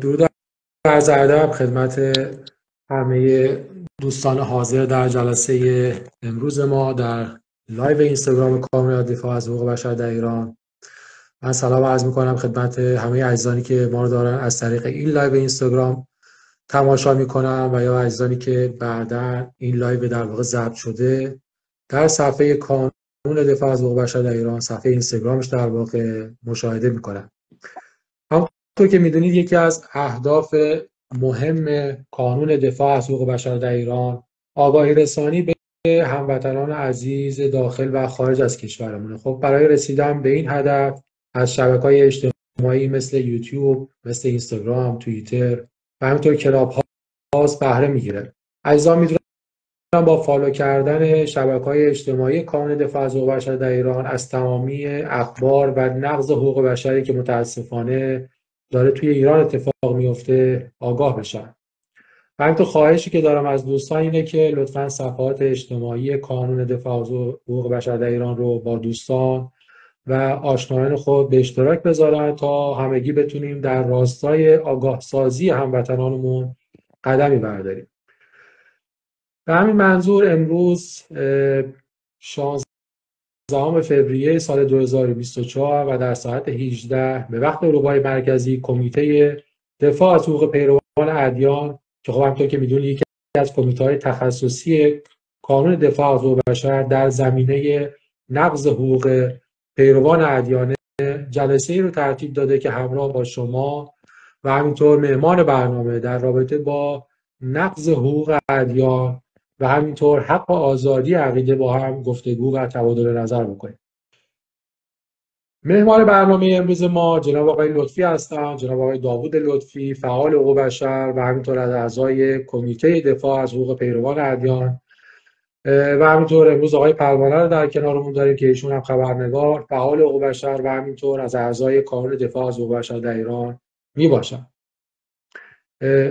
درود عرض ادب خدمت همه دوستان حاضر در جلسه امروز ما در لایو اینستاگرام کامل دفاع از حقوق بشر در ایران. من سلام عرض می‌کنم خدمت همه عزیزانی که ما رو دارن. از طریق این لایو اینستاگرام تماشا می‌کنن و یا عزیزانی که بعدا این لایو در واقع ضبط شده در صفحه کانون دفاع از حقوق بشر در ایران صفحه اینستاگرامش در واقع مشاهده می‌کنن همونطور که می‌دونید یکی از اهداف مهم کانون دفاع از حقوق بشر در ایران آگاهی رسانی به هموطنان عزیز داخل و خارج از کشورمونه. خب برای رسیدن به این هدف از شبکه های اجتماعی مثل یوتیوب مثل اینستاگرام توییتر و همینطور کلاب هاوس بهره می‌گیره. عزیزان می‌تونن با follow کردن شبکه های اجتماعی کانون دفاع از حقوق بشر در ایران از تمامی اخبار و نقض حقوق بشری که متاسفانه داره توی ایران اتفاق میفته آگاه بشن. و همینطور خواهشی که دارم از دوستان اینه که لطفا صفحات اجتماعی کانون دفاع از حقوق بشر در ایران رو با دوستان و آشنایان خود به اشتراک بذارن تا همگی بتونیم در راستای آگاه سازی هموطنانمون قدمی برداریم. به همین منظور امروز 16 فوریه سال 2024 و در ساعت 18 به وقت اروپای مرکزی کمیته دفاع از حقوق پیروان ادیان که خب همطور که می‌دونید یکی از کمیته های تخصصی کانون دفاع از حقوق بشر در زمینه نقض حقوق پیروان ادیان جلسه ای رو ترتیب داده که همراه با شما و همینطور مهمان برنامه در رابطه با نقض حقوق ادیان و همینطور حق و آزادی عقیده با هم گفتگو و تبادل نظر بکنیم. مهمان برنامه امروز ما جناب آقای لطفی هستند جناب آقای داوود لطفی فعال حقوق بشر و همینطور از اعضای کمیته دفاع از حقوق پیروان ادیان. و همینطور امروز آقای پروانه رو در کنارمون داریم که ایشون هم خبرنگار فعال حقوق بشر و همینطور از اعضای کانون دفاع از حقوق بشر در ایران می باشن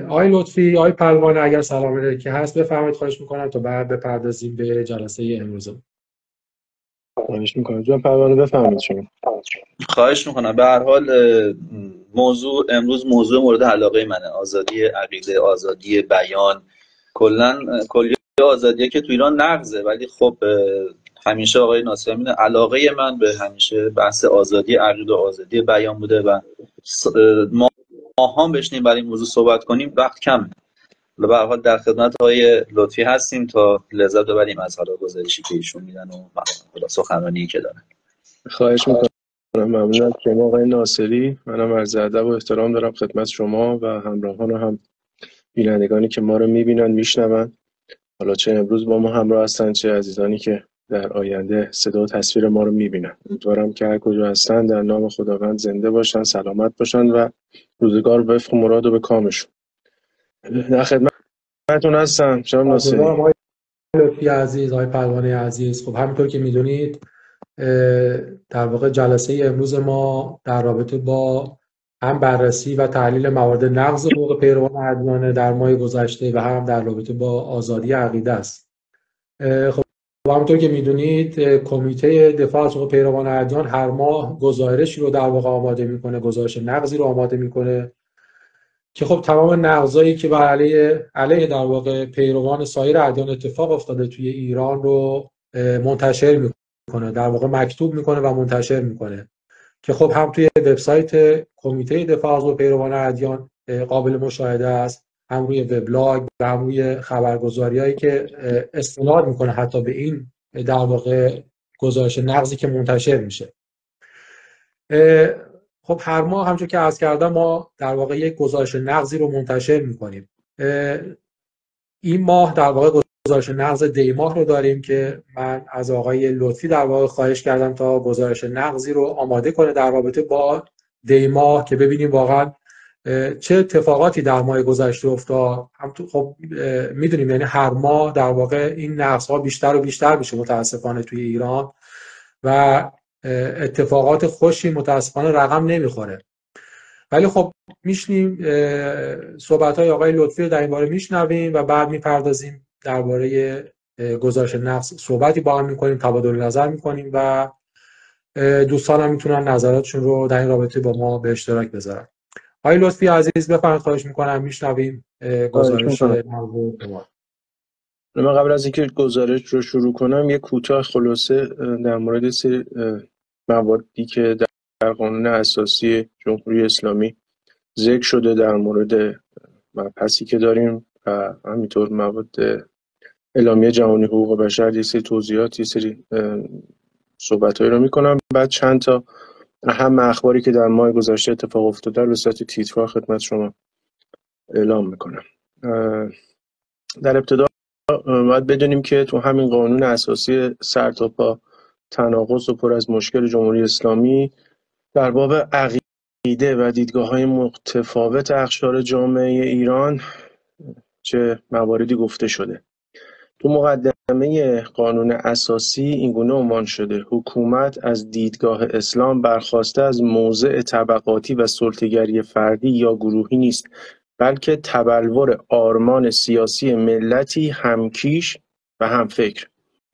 آقای لطفی آقای پروانه اگر سلام که هست بفرمایید خواهش می‌کنم تا بعد بپردازیم به جلسه امروز خواهش می‌کنم. جان پروانه بفرمایید شما. خواهش می‌کنم. به هر حال موضوع امروز موضوع مورد علاقه منه. آزادی عقیده آزادی بیان. کلا کلی آزادی که تو ایران نقضه ولی خب همیشه آقای ناصر امین علاقه من به همیشه بحث آزادی عقیده و آزادی بیان بوده و ما هم بشنیم برای این موضوع صحبت کنیم وقت کمه. به هر حال در خدمت های لطفی هستیم تا لذت ببریم از حالا گزارشی که ایشون میدن و سخنرانی که دارن. خواهش می‌کنم. ممنون شما آقای ناصری منم عرض ادب و احترام دارم خدمت شما و همراهان و هم بینندگانی که ما رو می‌بینن میشنون. حالا چه امروز با ما همراه هستن چه عزیزانی که در آینده صدا و تصویر ما رو می‌بینن. امیدوارم که هر کجا هستن در نام خداوند زنده باشن سلامت باشن و روزگار وفق مراد و به کامشون. در خدمتتون هستم شما ناصری. لطفی عزیز آقای پروانه عزیز. خب همینطور که می‌دونید در واقع جلسه امروز ما در رابطه با هم بررسی و تحلیل موارد نقض حقوق پیروان ادیان در ماه گذشته و هم در رابطه با آزادی عقیده است. خب همونطور که می‌دونید کمیته دفاع از حقوق پیروان ادیان هر ماه گزارشی رو در واقع آماده می‌کنه گزارش نقضی رو آماده می‌کنه که خب تمام نقضایی که بر علیه علیه در واقع پیروان سایر ادیان اتفاق افتاده توی ایران رو منتشر می‌کنه در واقع مکتوب می‌کنه و منتشر می‌کنه. که خب هم توی وبسایت کمیته دفاع از پیروان ادیان قابل مشاهده است. هم روی وبلاگ و هم روی خبرگزاری که استناد می‌کنه حتی به این در واقع گزارش نقضی که منتشر میشه. خب هر ماه همچون که عرض کردم ما در واقع یک گزارش نقضی رو منتشر می‌کنیم. این ماه در واقع گزارش نقض دی ماه رو داریم که من از آقای لطفی در واقع خواهش کردم تا گزارش نقضی رو آماده کنه در رابطه با دی ماه که ببینیم واقعا چه اتفاقاتی در ماه گذشته افتاد؟ هم تو خب می‌دونیم یعنی هر ماه در واقع این نقص ها بیشتر و بیشتر میشه متاسفانه توی ایران و اتفاقات خوشی متاسفانه رقم نمی‌خوره. ولی خب میشنیم صحبت های آقای لطفی رو در این باره میشنویم و بعد می‌پردازیم درباره گزارش نقص. صحبتی با هم می‌کنیم تبادل نظر می‌کنیم و دوستان هم می‌تونن نظراتشون رو در این رابطه با ما به اشتراک بذارن. آقای لطفی عزیز بفرمایید خواهش می‌کنم میشنویم گزارش من قبل از اینکه گزارش رو شروع کنم یه کوتاه خلاصه در مورد سری موادی که در قانون اساسی جمهوری اسلامی ذکر شده در مورد مبحثی که داریم و همینطور مواد اعلامیه جهانی حقوق بشر یه سری توضیحات یه سری صحبتهایی رو می‌کنم. بعد چند تا اهم اخباری که در ماه گذشته اتفاق افتاده به صورت تیتروار خدمت شما اعلام می‌کنم. در ابتدا باید بدونیم که تو همین قانون اساسی سر تا تناقض و پر از مشکل جمهوری اسلامی در باب عقیده و دیدگاه های متفاوت اخشار جامعه ایران چه مواردی گفته شده. تو مقدمه قانون اساسی اینگونه عنوان شده. حکومت از دیدگاه اسلام برخواسته از موضع طبقاتی و سلطگری فردی یا گروهی نیست بلکه تبلور آرمان سیاسی ملتی همکیش و همفکر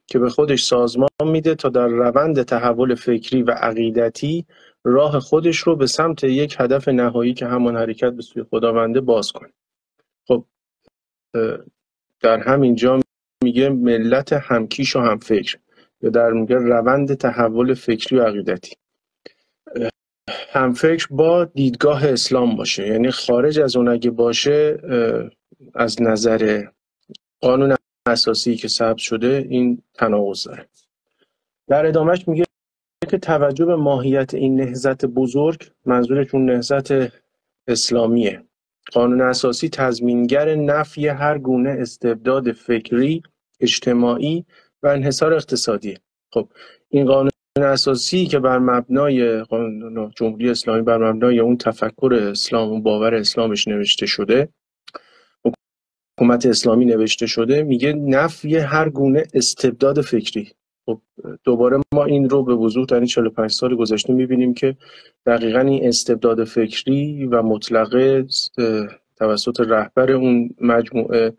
که به خودش سازمان میده تا در روند تحول فکری و عقیدتی راه خودش رو به سمت یک هدف نهایی که همان حرکت به سوی خداونده باز کنه. خب در همین جا میگه ملت همکیش و همفکر یا در میگه روند تحول فکری و عقیدتی. همفکر با دیدگاه اسلام باشه یعنی خارج از اون اگه باشه از نظر قانون اساسی که ثبت شده این تناقض داره. در ادامهش میگه که توجه به ماهیت این نهزت بزرگ منظورشون نهزت اسلامیه. قانون اساسی تضمینگر نفی هر گونه استبداد فکری اجتماعی و انحصار اقتصادی. خب این قانون اساسی که بر مبنای جمهوری اسلامی بر مبنای اون تفکر اسلام و باور اسلامش نوشته شده حکومت اسلامی نوشته شده میگه نفی هر گونه استبداد فکری. خب دوباره ما این رو به وضوح در این 45 سال گذشته می‌بینیم که دقیقا این استبداد فکری و مطلقه توسط رهبر اون مجموعه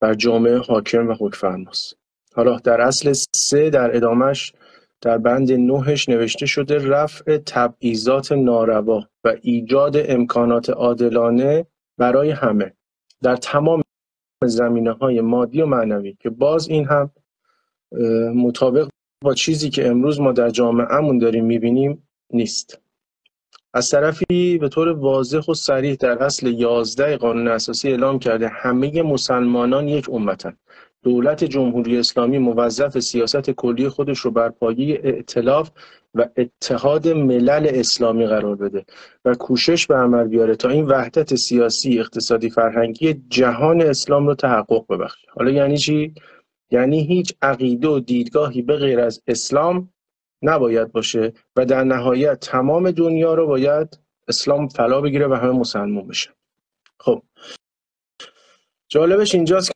بر جامعه حاکم و حکمفرماست. حالا در اصل سه در ادامش در بند نهش نوشته شده رفع تبعیضات ناروا و ایجاد امکانات عادلانه برای همه در تمام زمینه های مادی و معنوی که باز این هم مطابق با چیزی که امروز ما در جامعهمون داریم می‌بینیم نیست. از طرفی به طور واضح و صریح در اصل 11 قانون اساسی اعلام کرده همه مسلمانان یک امتن. دولت جمهوری اسلامی موظف سیاست کلی خودش رو بر پایه ائتلاف و اتحاد ملل اسلامی قرار بده و کوشش به عمل بیاره تا این وحدت سیاسی اقتصادی فرهنگی جهان اسلام رو تحقق ببخشه. حالا یعنی چی؟ یعنی هیچ عقیده و دیدگاهی به غیر از اسلام نباید باشه و در نهایت تمام دنیا رو باید اسلام فلا بگیره و همه مسلمان بشه خب. جالبش اینجاست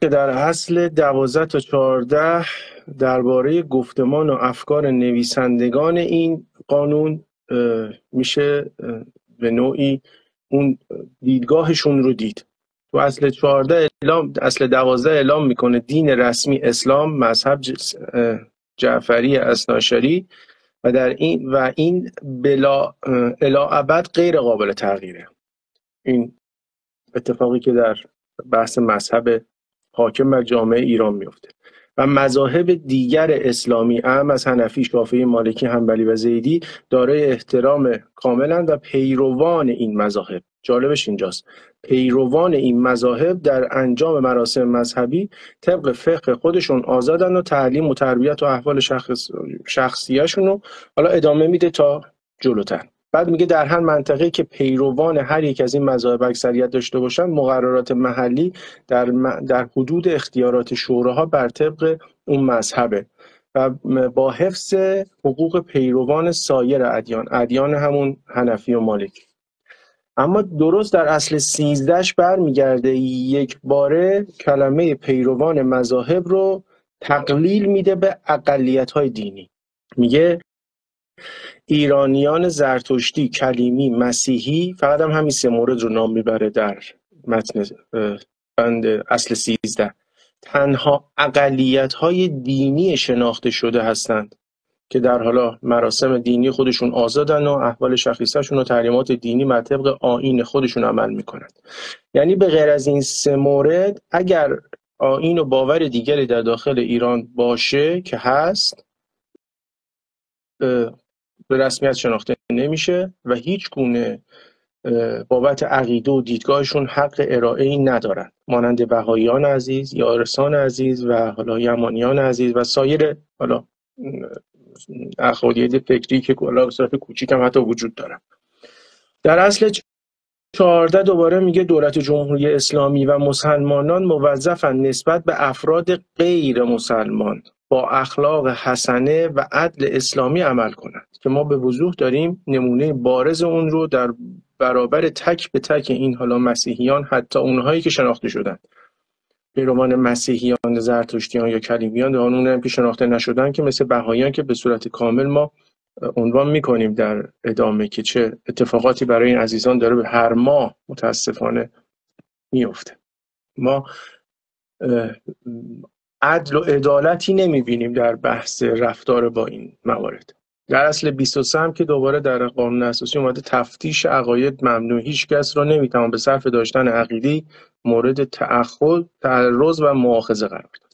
که در اصل دوازده تا چهارده درباره گفتمان و افکار نویسندگان این قانون میشه به نوعی اون دیدگاهشون رو دید. تو اصل 14 اعلام اصل 12 اعلام می‌کنه دین رسمی اسلام مذهب جعفری اسناشری و در این و این بلا ابد غیر قابل تغییره. این اتفاقی که در بحث مذهب حاکم بر جامعه ایران میفته. و مذاهب دیگر اسلامی اهم از حنفی شافعی مالکی حنبلی و زیدی دارای احترام کاملا و پیروان این مذاهب. جالبش اینجاست. پیروان این مذاهب در انجام مراسم مذهبی طبق فقه خودشون آزادن و تعلیم و تربیت و احوال شخص شخصیشون رو حالا ادامه میده تا جلوتر. بعد میگه در هر منطقه که پیروان هر یک از این مذاهب اکثریت داشته باشن مقررات محلی در, در حدود اختیارات شوراها بر طبق اون مذهبه. و با حفظ حقوق پیروان سایر ادیان ادیان همون حنفی و مالکی. اما درست در اصل سیزدهش برمیگرده. یک باره کلمه پیروان مذاهب رو تقلیل میده به اقلیت های دینی. میگه ایرانیان زرتشتی کلیمی مسیحی فقط هم همین سه مورد رو نام می‌بره در متن بند اصل سیزده. تنها اقلیت های دینی شناخته شده هستند. که در حالا مراسم دینی خودشون آزادن و احوال شخصیشون و تعلیمات دینی مطبق آین خودشون عمل می‌کنند یعنی به غیر از این سه مورد اگر آین و باور دیگری در داخل ایران باشه که هست به رسمیت شناخته نمیشه و هیچ گونه بابت عقیده و دیدگاهشون حق ارائه ای ندارن. مانند بهاییان عزیز یا عزیز و حالا یمانیان عزیز و سایر حالا اخوادیت فکری که حالا به صورت کوچیک هم حتی وجود دارن در اصل چهارده دوباره میگه دولت جمهوری اسلامی و مسلمانان موظفن نسبت به افراد غیر مسلمان با اخلاق حسنه و عدل اسلامی عمل کنند که ما به وضوح داریم نمونه بارز اون رو در برابر تک به تک این حالا مسیحیان حتی اونهایی که شناخته شدند پیروان مسیحیان زرتشتیان یا کلیمیان در هم که شناخته نشدن که مثل بهاییان که به صورت کامل ما عنوان می‌کنیم در ادامه که چه اتفاقاتی برای این عزیزان داره به هر ماه متاسفانه میفته ما عدل و عدالتی نمی‌بینیم در بحث رفتار با این موارد. در اصل 23 هم که دوباره در قانون اساسی اومده تفتیش عقاید ممنوع. هیچ کس را نمی‌توان به صرف داشتن عقیدی مورد تأخذ تعرض و مؤاخذه قرار داد.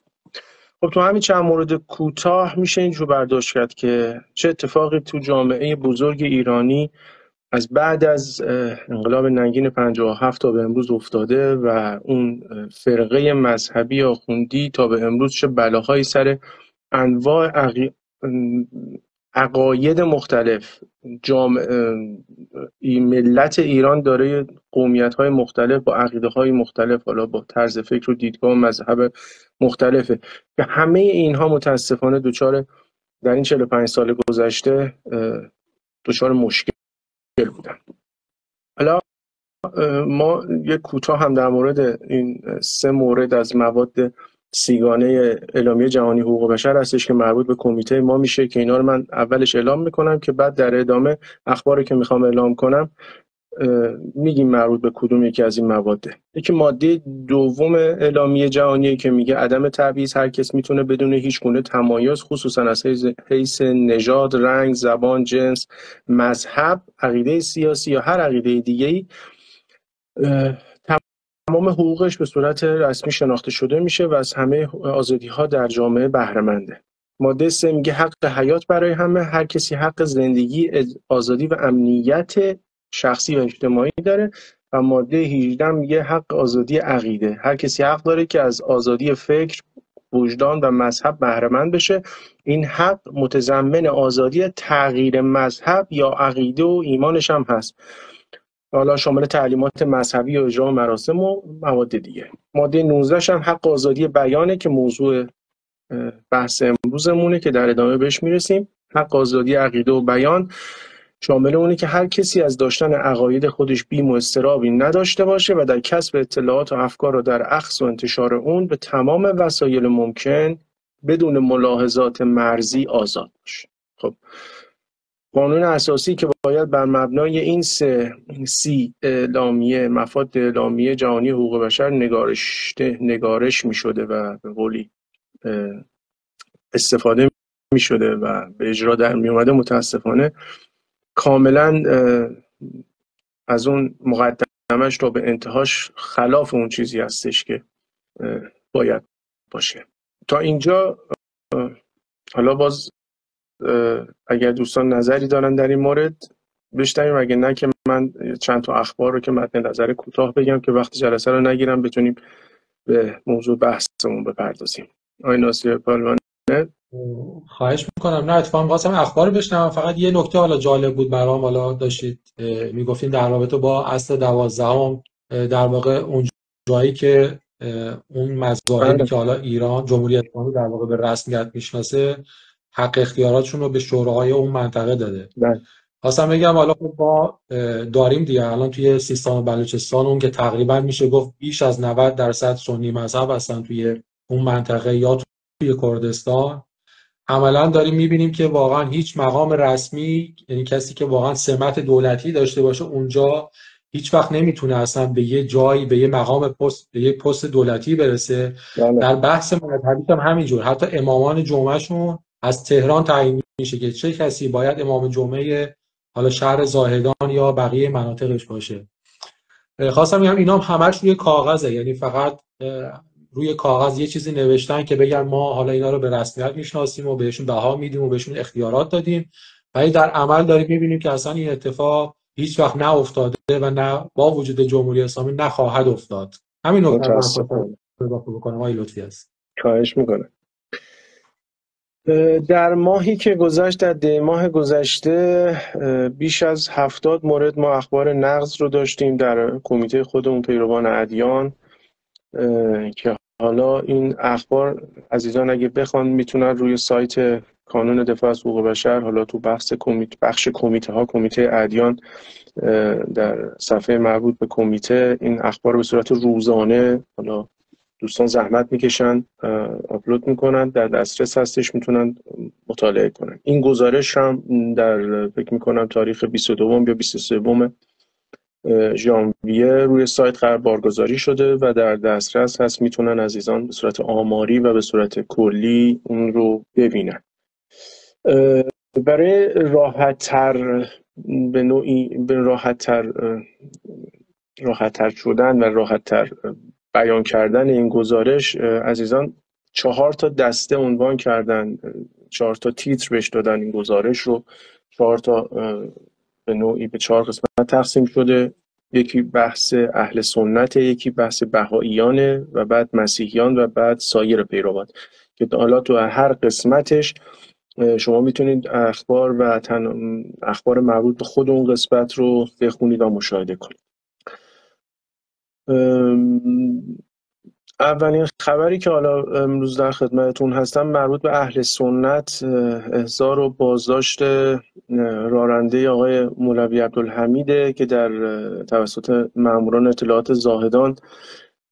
خب تو همین چند مورد کوتاه میشه اینجور برداشت کرد که چه اتفاقی تو جامعه بزرگ ایرانی از بعد از انقلاب ننگین 57 تا به امروز افتاده و اون فرقه مذهبی آخوندی تا به امروز چه بلاهایی سر انواع عقاید مختلف. جامعه ملت ایران داره قومیت های مختلف با عقیده های مختلف حالا با طرز فکر و دیدگاه و مذهب مختلفه. که همه اینها متاسفانه دچار در این 45 سال گذشته دچار مشکل بودن. حالا ما یک کوتاه هم در مورد این سه مورد از مواد سیگانه اعلامیه جهانی حقوق بشر هستش که مربوط به کمیته ما میشه که اینا رو من اولش اعلام می‌کنم که بعد در ادامه اخباری که می‌خوام اعلام کنم میگیم مربوط به کدوم یکی از این مواده. یکی ماده دوم اعلامیه جهانی که میگه عدم تبعیض هر کس می‌تونه بدون هیچ گونه تمایز خصوصا از حیث نژاد رنگ زبان جنس مذهب عقیده سیاسی یا هر عقیده دیگه ای تمام حقوقش به صورت رسمی شناخته شده میشه و از همه آزادی ها در جامعه بهره ماده سه میگه حق حیات برای همه هر کسی حق زندگی آزادی و امنیت شخصی و اجتماعی داره. و ماده 18 میگه حق آزادی عقیده. هر کسی حق داره که از آزادی فکر وجدان و مذهب بهره بشه این حق متضمن آزادی تغییر مذهب یا عقیده و ایمانش هم هست. حالا شامل تعلیمات مذهبی و اجرا مراسم و مواد دیگه. ماده 19 هم حق آزادی بیانه که موضوع بحث امروزمونه که در ادامه بهش می‌رسیم. حق آزادی عقیده و بیان شامل اونه که هر کسی از داشتن عقاید خودش بیم و استرابی نداشته باشه و در کسب اطلاعات و افکار رو در اخص و انتشار اون به تمام وسایل ممکن بدون ملاحظات مرزی آزاد باشه. خب قانون اساسی که باید بر مبنای این سه سی اعلامیه مفاد اعلامیه جهانی حقوق بشر نگارش نگارش می شده و به قولی استفاده می شده و به اجرا در می اومده متاسفانه کاملا از اون مقدمش تا به انتهاش خلاف اون چیزی هستش که باید باشه. تا اینجا حالا باز اگر دوستان نظری دارن در این مورد بشنویم. اگه نه که من چند تا اخبار رو که متن نظر کوتاه بگم که وقتی جلسه رو نگیرم بتونیم به موضوع بحثمون بپردازیم. آقای ناصر پالوانه خواهش می‌کنم. نه اتفاقا خواستم اخبار بشنوم. فقط یه نکته حالا جالب بود برام. حالا داشتید می‌گفتین در رابطه با اصل دوازدهم در واقع اون جایی که اون مذاهبی بله. که حالا ایران جمهوری اسلامی در واقع به رسمیت می‌شناسه حق اختیاراتشون رو به شوراهای اون منطقه داده. بله. خواستم بگم حالا خب ما داریم دیگه. الان توی سیستان و بلوچستان اون که تقریبا میشه گفت بیش از 90 درصد سنی مذهب هستن توی اون منطقه یا توی کردستان. عملا داریم می‌بینیم که واقعا هیچ مقام رسمی یعنی کسی که واقعا سمت دولتی داشته باشه اونجا هیچ وقت نمی‌تونه اصلا به یه جایی به یه مقام پست به یه پست دولتی برسه. بله. در بحث مذهبی هم همینجور. حتی امامان جمعهشون از تهران تعیین میشه که چه کسی باید امام جمعه حالا شهر زاهدان یا بقیه مناطقش باشه. خواستم بگم اینا هم همش روی کاغذه یعنی فقط روی کاغذ یه چیزی نوشتن که بگن ما حالا اینا رو به رسمیت می‌شناسیم و بهشون بها میدیم و بهشون اختیارات دادیم. ولی در عمل داریم می‌بینیم که اصلا این اتفاق هیچ وقت نه افتاده و نه با وجود جمهوری اسلامی نخواهد افتاد. همین نکته رو بکنم. آقای لطفی است خواهش می‌کنه. در ماهی که گذشت در ده ماه گذشته بیش از هفتاد مورد ما اخبار نقض رو داشتیم در کمیته خودمون پیروان ادیان که حالا این اخبار عزیزان اگه بخوان می‌تونن روی سایت کانون دفاع از حقوق بشر حالا تو بخش کمیته بخش کمیته ها کمیته ادیان در صفحه مربوط به کمیته این اخبار به صورت روزانه حالا دوستان زحمت می‌کشن آپلود می‌کنن در دسترس هستش می‌تونن مطالعه کنن. این گزارش هم در فکر می‌کنم تاریخ 22 یا 23 ژانویه روی سایت قرار بارگذاری شده و در دسترس هست می‌تونن عزیزان به صورت آماری و به صورت کلی اون رو ببینن. برای راحت تر به نوعی به راحت تر راحت تر شدن و راحت تر بیان کردن این گزارش عزیزان چهار تا دسته عنوان کردن چهار تا تیتر بهش دادن این گزارش رو. چهار تا به نوعی به چهار قسمت تقسیم شده. یکی بحث اهل سنت یکی بحث بهاییانه و بعد مسیحیان و بعد سایر پیروان. که حالا تو هر قسمتش شما می‌تونید اخبار و اخبار مربوط به خود اون قسمت رو بخونید و مشاهده کنید. اولین خبری که حالا امروز در خدمتتون هستم مربوط به اهل سنت احضار و بازداشت رارنده آقای مولوی عبدالحمیده که در توسط ماموران اطلاعات زاهدان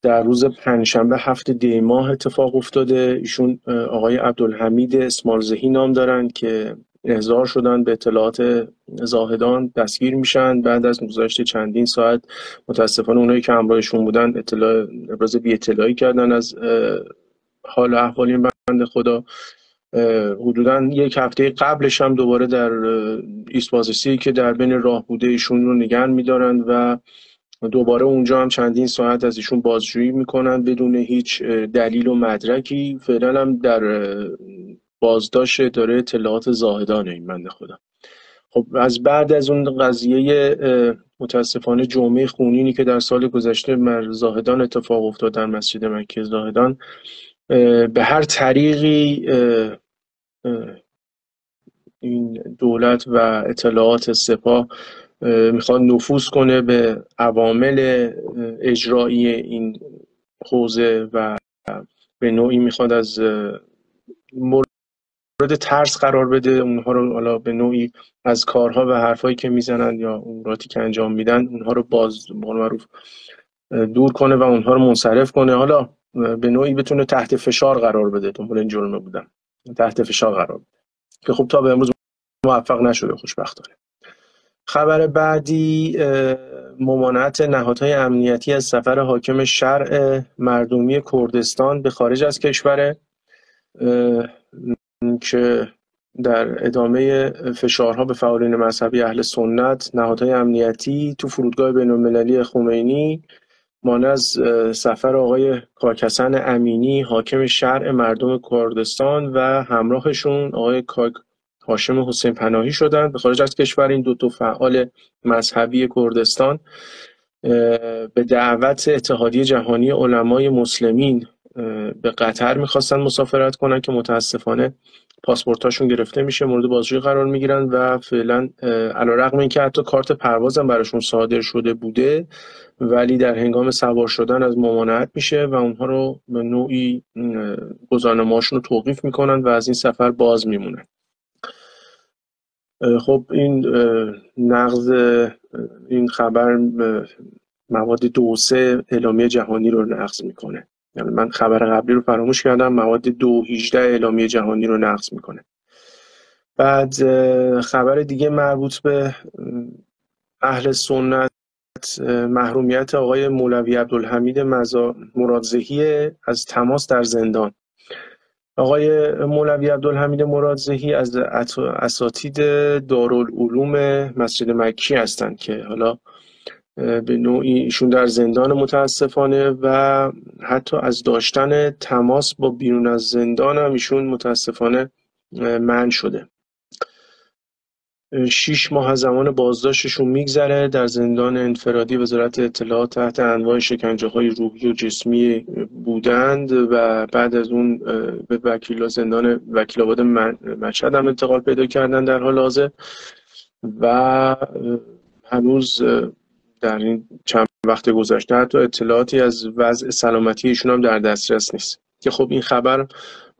در روز پنجشنبه هفت دی ماه اتفاق افتاده. ایشون آقای عبدالحمید اسمالزهی نام دارن که احضار شدن به اطلاعات زاهدان دستگیر میشن. بعد از گذشت چندین ساعت متاسفانه اونایی که همراهشون بودن اطلاع ابراز بی اطلاعی کردن از حال احوال این بند خدا. حدودا یک هفته قبلش هم دوباره در ایست که در بین راه بوده ایشون رو نگن میدارن و دوباره اونجا هم چندین ساعت از ایشون بازجویی می‌کنن بدون هیچ دلیل و مدرکی. فعلا هم در بازداشت داره اطلاعات زاهدان این بنده خدا خب از بعد از اون قضیه متاسفانه جمعه خونینی که در سال گذشته زاهدان اتفاق افتاد در مسجد مکه زاهدان به هر طریقی این دولت و اطلاعات سپاه می‌خواد نفوذ کنه به عوامل اجرایی این حوزه و به نوعی می‌خواد از مورد ترس قرار بده اونها رو حالا به نوعی از کارها و حرفایی که می‌زنن یا اموراتی که انجام میدن اونها رو باز معروف دور کنه و اونها رو منصرف کنه. حالا به نوعی بتونه تحت فشار قرار بده دنبال این جرمه بودن. تحت فشار قرار بده. که خب تا به امروز موفق نشده خوشبختانه. خبر بعدی ممانعت نهادهای امنیتی از سفر حاکم شرع مردمی کردستان به خارج از کشور که در ادامه فشارها به فعالین مذهبی اهل سنت نهادهای امنیتی تو فرودگاه بین المللی خمینی مانع از سفر آقای کاکسن امینی حاکم شرع مردم کردستان و همراهشون آقای کاک هاشم حسین پناهی شدند. به خارج از کشور این دو تا فعال مذهبی کردستان به دعوت اتحادیه جهانی علمای مسلمین به قطر می‌خواستن مسافرت کنن که متاسفانه پاسپورتاشون گرفته میشه مورد بازجویی قرار می‌گیرن و فعلا علیرغم اینکه حتی کارت پروازم براشون صادر شده بوده ولی در هنگام سوار شدن از ممانعت میشه و اونها رو به نوعی گذرنامه‌هاشون رو توقیف می‌کنن و از این سفر باز میمونن. خب این نقض این خبر مواد دو سه اعلامیه جهانی رو نقض می‌کنه. یعنی من خبر قبلی رو فراموش کردم مواد دو اعلامیه جهانی رو نقض می‌کنه. بعد خبر دیگه مربوط به اهل سنت محرومیت آقای مولوی عبدالحمید مرادزهی از تماس در زندان. آقای مولوی عبدالحمید مرادزهی از اساتید دارالعلوم مسجد مکی هستند که حالا به نوعی ایشون در زندان متاسفانه و حتی از داشتن تماس با بیرون از زندان هم ایشون متاسفانه من شده. شیش ماه از زمان بازداشتشون میگذره در زندان انفرادی وزارت اطلاعات تحت انواع شکنجه های روحی و جسمی بودند و بعد از اون به وکیل زندان وکیل آباد مشهد هم انتقال پیدا کردن در حال حاضر و هنوز در این چند وقت گذشته حتی اطلاعاتی از وضع سلامتی ایشون هم در دسترس نیست. که خب این خبر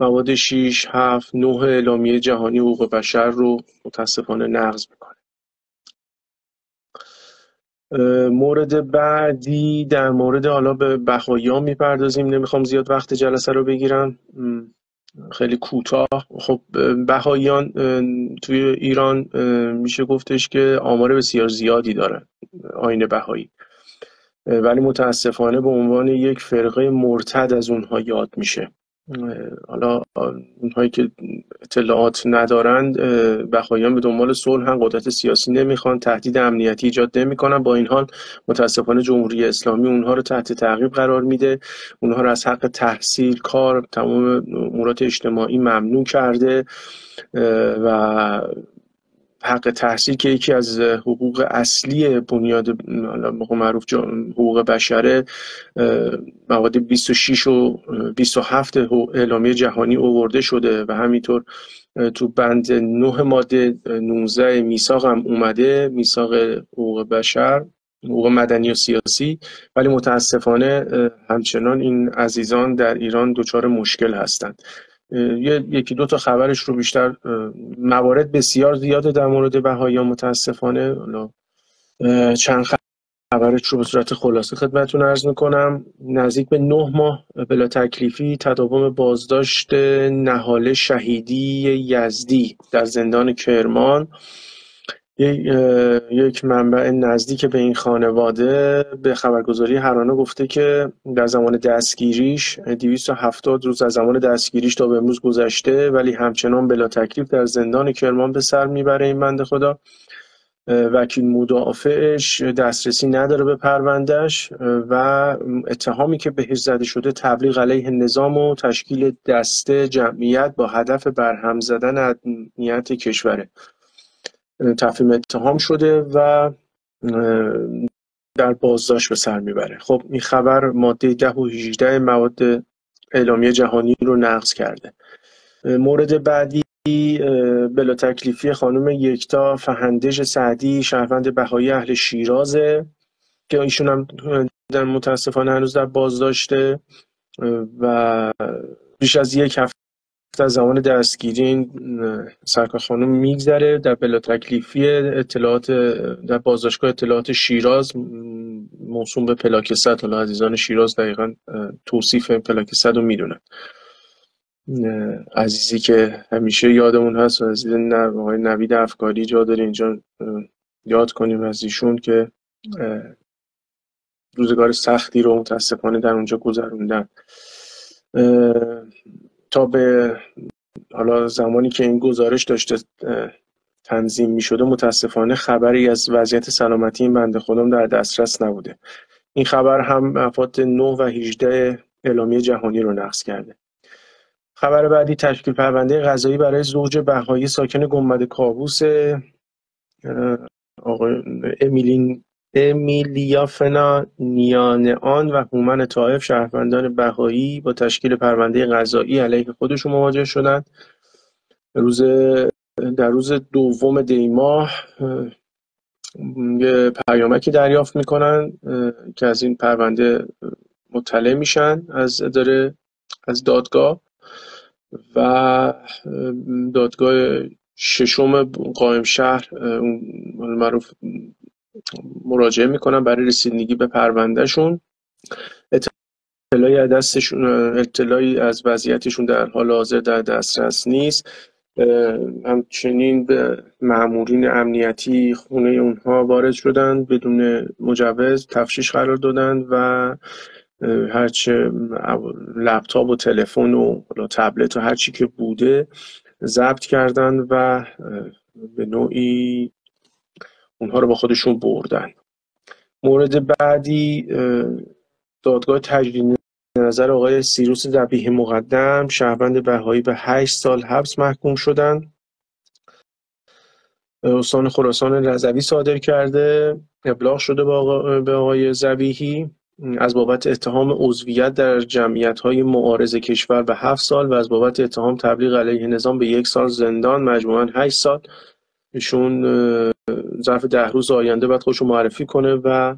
مواد 6 7 9 اعلامیه جهانی حقوق بشر رو متاسفانه نقض می‌کنه. مورد بعدی در مورد حالا به بهاییان می‌پردازیم. نمی‌خوام زیاد وقت جلسه رو بگیرم. خیلی کوتاه. خب بهاییان توی ایران میشه گفتش که آمار بسیار زیادی داره آین بهایی. ولی متاسفانه به عنوان یک فرقه مرتد از اونها یاد میشه. حالا اونهایی که اطلاعات ندارند بخوایان به دنبال صلح هم قدرت سیاسی نمی‌خوان تهدید امنیتی ایجاد نمی‌کنن. با این حال متاسفانه جمهوری اسلامی اونها رو تحت تعقیب قرار میده. اونها رو از حق تحصیل کار تمام امورات اجتماعی ممنوع کرده و حق تحصیل که یکی از حقوق اصلی بنیاد معروف حقوق بشره مواد 26 و 27 اعلامیه جهانی اوورده شده و همینطور تو بند 9 ماده 19 میثاق هم اومده میثاق حقوق بشر حقوق مدنی و سیاسی. ولی متاسفانه همچنان این عزیزان در ایران دچار مشکل هستند. یکی دو تا خبرش رو بیشتر موارد بسیار زیاده در مورد بهاییان متاسفانه. چند خبرش رو به صورت خلاصه خدمتتون ارز می‌کنم. نزدیک به نه ماه بلا تکلیفی تداوم بازداشت نهال شهیدی یزدی در زندان کرمان. یک منبع نزدیک به این خانواده به خبرگزاری هرانه گفته که در زمان دستگیریش 270 روز از زمان دستگیریش تا به امروز گذشته ولی همچنان بلا تکلیف در زندان کرمان به سر می‌بره این بنده خدا. وکیل مدافعش دسترسی نداره به پروندهش و اتهامی که بهش زده شده تبلیغ علیه نظام و تشکیل دسته جمعیت با هدف برهم زدن امنیت کشوره. تفهیم اتهام شده و در بازداشت به سر می‌بره. خب این خبر ماده ده و 18 مواد اعلامیه جهانی رو نقض کرده. مورد بعدی بلا تکلیفی خانم یکتا فهندش سعدی شهروند بهایی اهل شیرازه که ایشون هم در متاسفانه هنوز در بازداشته و بیش از یک هفته از زمان دستگیری این سرکار خانم میگذره. در بلا تکلیفی اطلاعات در بازداشتگاه اطلاعات شیراز موسوم به پلاک صد. حالا عزیزان شیراز دقیقا توصیف پلاک صد رو می‌دونن. عزیزی که همیشه یادمون هست و عزیز آقای نوید افکاری جا داره اینجا یاد کنیم از ایشون که روزگار سختی رو متاسفانه در اونجا گذروندن. تا به حالا زمانی که این گزارش داشته تنظیم می شده متاسفانه خبری از وضعیت سلامتی این بنده خودم در دسترس نبوده. این خبر هم مفاد 9 و 18 اعلامیه جهانی رو نقض کرده. خبر بعدی تشکیل پرونده قضایی برای زوج بهایی ساکن گنبد کابوس آقای امیلین امیلیا نیانان و هومن طائف شهروندان بهایی با تشکیل پرونده قضایی علیه خودشون مواجه شدند. روز در روز دوم دیماه یه پیامکی دریافت می‌کنن که از این پرونده مطلع میشن از اداره از دادگاه. و دادگاه ششم قائم شهر معروف مراجعه می‌کنن برای رسیدگی به پروندهشون. اطلاعی از دستشون اطلاعی از وضعیتشون در حال حاضر در دسترس نیست. همچنین به مامورین امنیتی خونه اونها وارد شدن بدون مجوز تفشیش قرار دادن و هرچه لپتاپ و تلفن و تبلت و هر چی که بوده ضبط کردن و به نوعی اونها رو با خودشون بردن. مورد بعدی دادگاه تجدید نظر آقای سیروس دبیه مقدم شهروند بهایی به 8 سال حبس محکوم شدن. استان خراسان رضوی صادر کرده ابلاغ شده به آقای زبیهی از بابت اتهام عضویت در جمعیت های معارض کشور به هفت سال و از بابت اتهام تبلیغ علیه نظام به یک سال زندان مجموعا هشت سال. ایشون ظرف ده روز آینده باید خودشو معرفی کنه و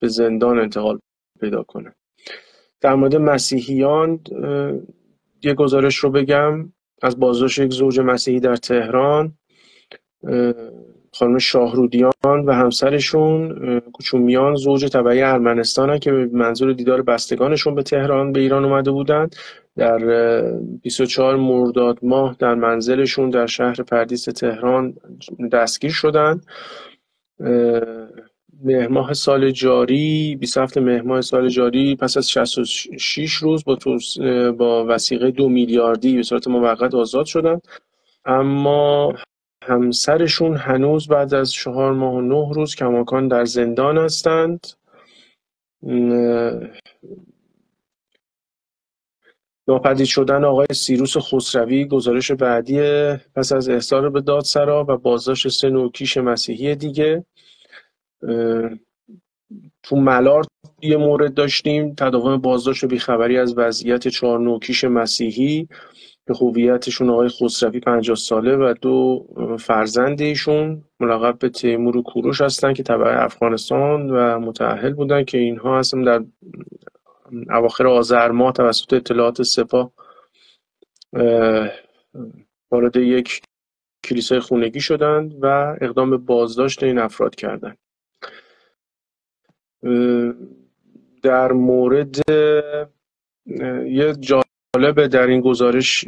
به زندان انتقال پیدا کنه. در مورد مسیحیان یه گزارش رو بگم. از بازداشت یک زوج مسیحی در تهران خانم شاهرودیان و همسرشون کوچومیان زوج تبعی ارمنستان که به منظور دیدار بستگانشون به تهران به ایران اومده بودند. در 24 مرداد ماه در منزلشون در شهر پردیس تهران دستگیر شدند مهماه سال جاری 27 مهماه سال جاری پس از 66 روز با با وسیقه دو میلیاردی به صورت موقت آزاد شدند اما همسرشون هنوز بعد از چهار ماه و نه روز کماکان در زندان هستند. ناپدید شدن آقای سیروس خسروی گزارش بعدی پس از احضار به دادسرا و بازداشت سه نوکیش مسیحی دیگه. تو ملار یه مورد داشتیم تداوم بازداشت و بیخبری از وضعیت چهار نوکیش مسیحی. به خوبیتشون آقای خسروی 50 ساله و دو فرزند ایشون ملقب به تیمور و کوروش هستن که تبع افغانستان و متعهل بودن که اینها هستن در اواخر آذر ماه توسط اطلاعات سپاه وارد یک کلیسای خونگی شدند و اقدام به بازداشت این افراد کردند. در مورد یه جالبه در این گزارش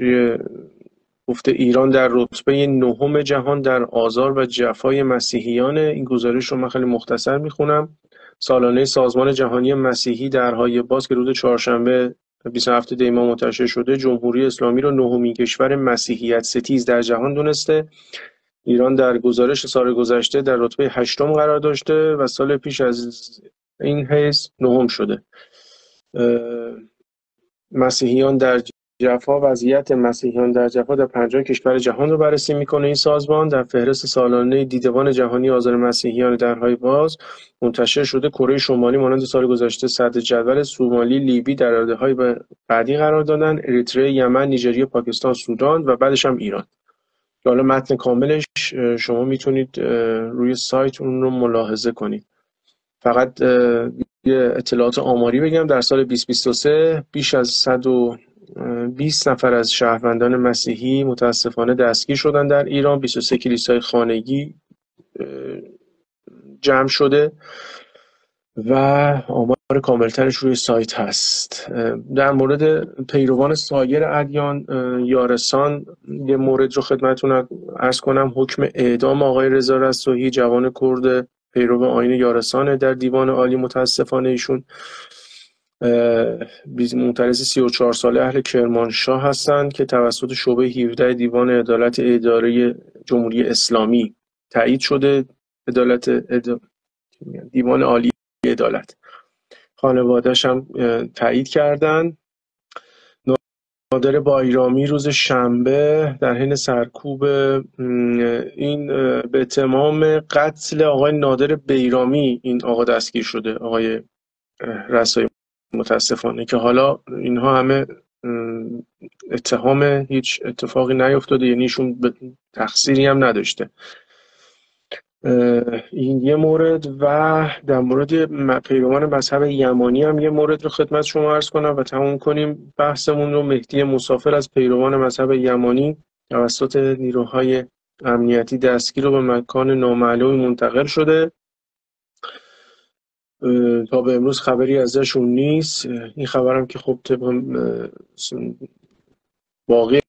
گفته ایران در رتبه نهم جهان در آزار و جفای مسیحیان. این گزارش رو من خیلی مختصر می‌خونم. سالانه سازمان جهانی مسیحی درهای باز که روز چهارشنبه 27 دیما منتشر شده جمهوری اسلامی رو نهمین کشور مسیحیت ستیز در جهان دونسته. ایران در گزارش سال گذشته در رتبه هشتم قرار داشته و سال پیش از این حیث نهم شده. مسیحیان در جفا وضعیت مسیحیان در جفا در پنجاه کشور جهان رو بررسی می‌کنه این سازمان. در فهرست سالانه دیدبان جهانی آزار مسیحیان درهای باز منتشر شده. کره شمالی مانند سال گذشته صدر جدول سومالی لیبی در رده های بعدی قرار دادن. اریتره یمن نیجریه پاکستان سودان و بعدش هم ایران. حالا متن کاملش شما می‌تونید روی سایت اون رو ملاحظه کنید. فقط یه اطلاعات آماری بگم. در سال 2023 بیش از 120 نفر از شهروندان مسیحی متاسفانه دستگیر شدن در ایران. 23 کلیسای خانگی جمع شده و آمار کاملترش روی سایت هست. در مورد پیروان سایر ادیان یارسان یه مورد رو خدمتتون ارز کنم. حکم اعدام آقای رضا رسوهی جوان کرد پیرو آین یارسانه در دیوان عالی متاسفانه ایشون. معترض 34 ساله اهل کرمانشاه هستند که توسط شعبه 17 دیوان عدالت اداره جمهوری اسلامی تایید شده. عدالت دیوان عالی عدالت. خانوادهش هم تایید کردند. نادر بایرامی روز شنبه در حین سرکوب این به تمام قتل آقای نادر بیرامی این آقا دستگیر شده آقای رسای متاسفانه که حالا اینها همه اتهام هیچ اتفاقی نیفتاده یعنی ایشون تقصیری هم نداشته. این یه مورد و در مورد پیروان مذهب یمانی هم یه مورد رو خدمت شما عرض کنم و تموم کنیم. بحثمون رو مهدی مسافر از پیروان مذهب یمانی توسط نیروهای امنیتی دستگیر و به مکان نامعلوم منتقل شده. تا به امروز خبری ازشون نیست. این خبرم که خب طبق باقی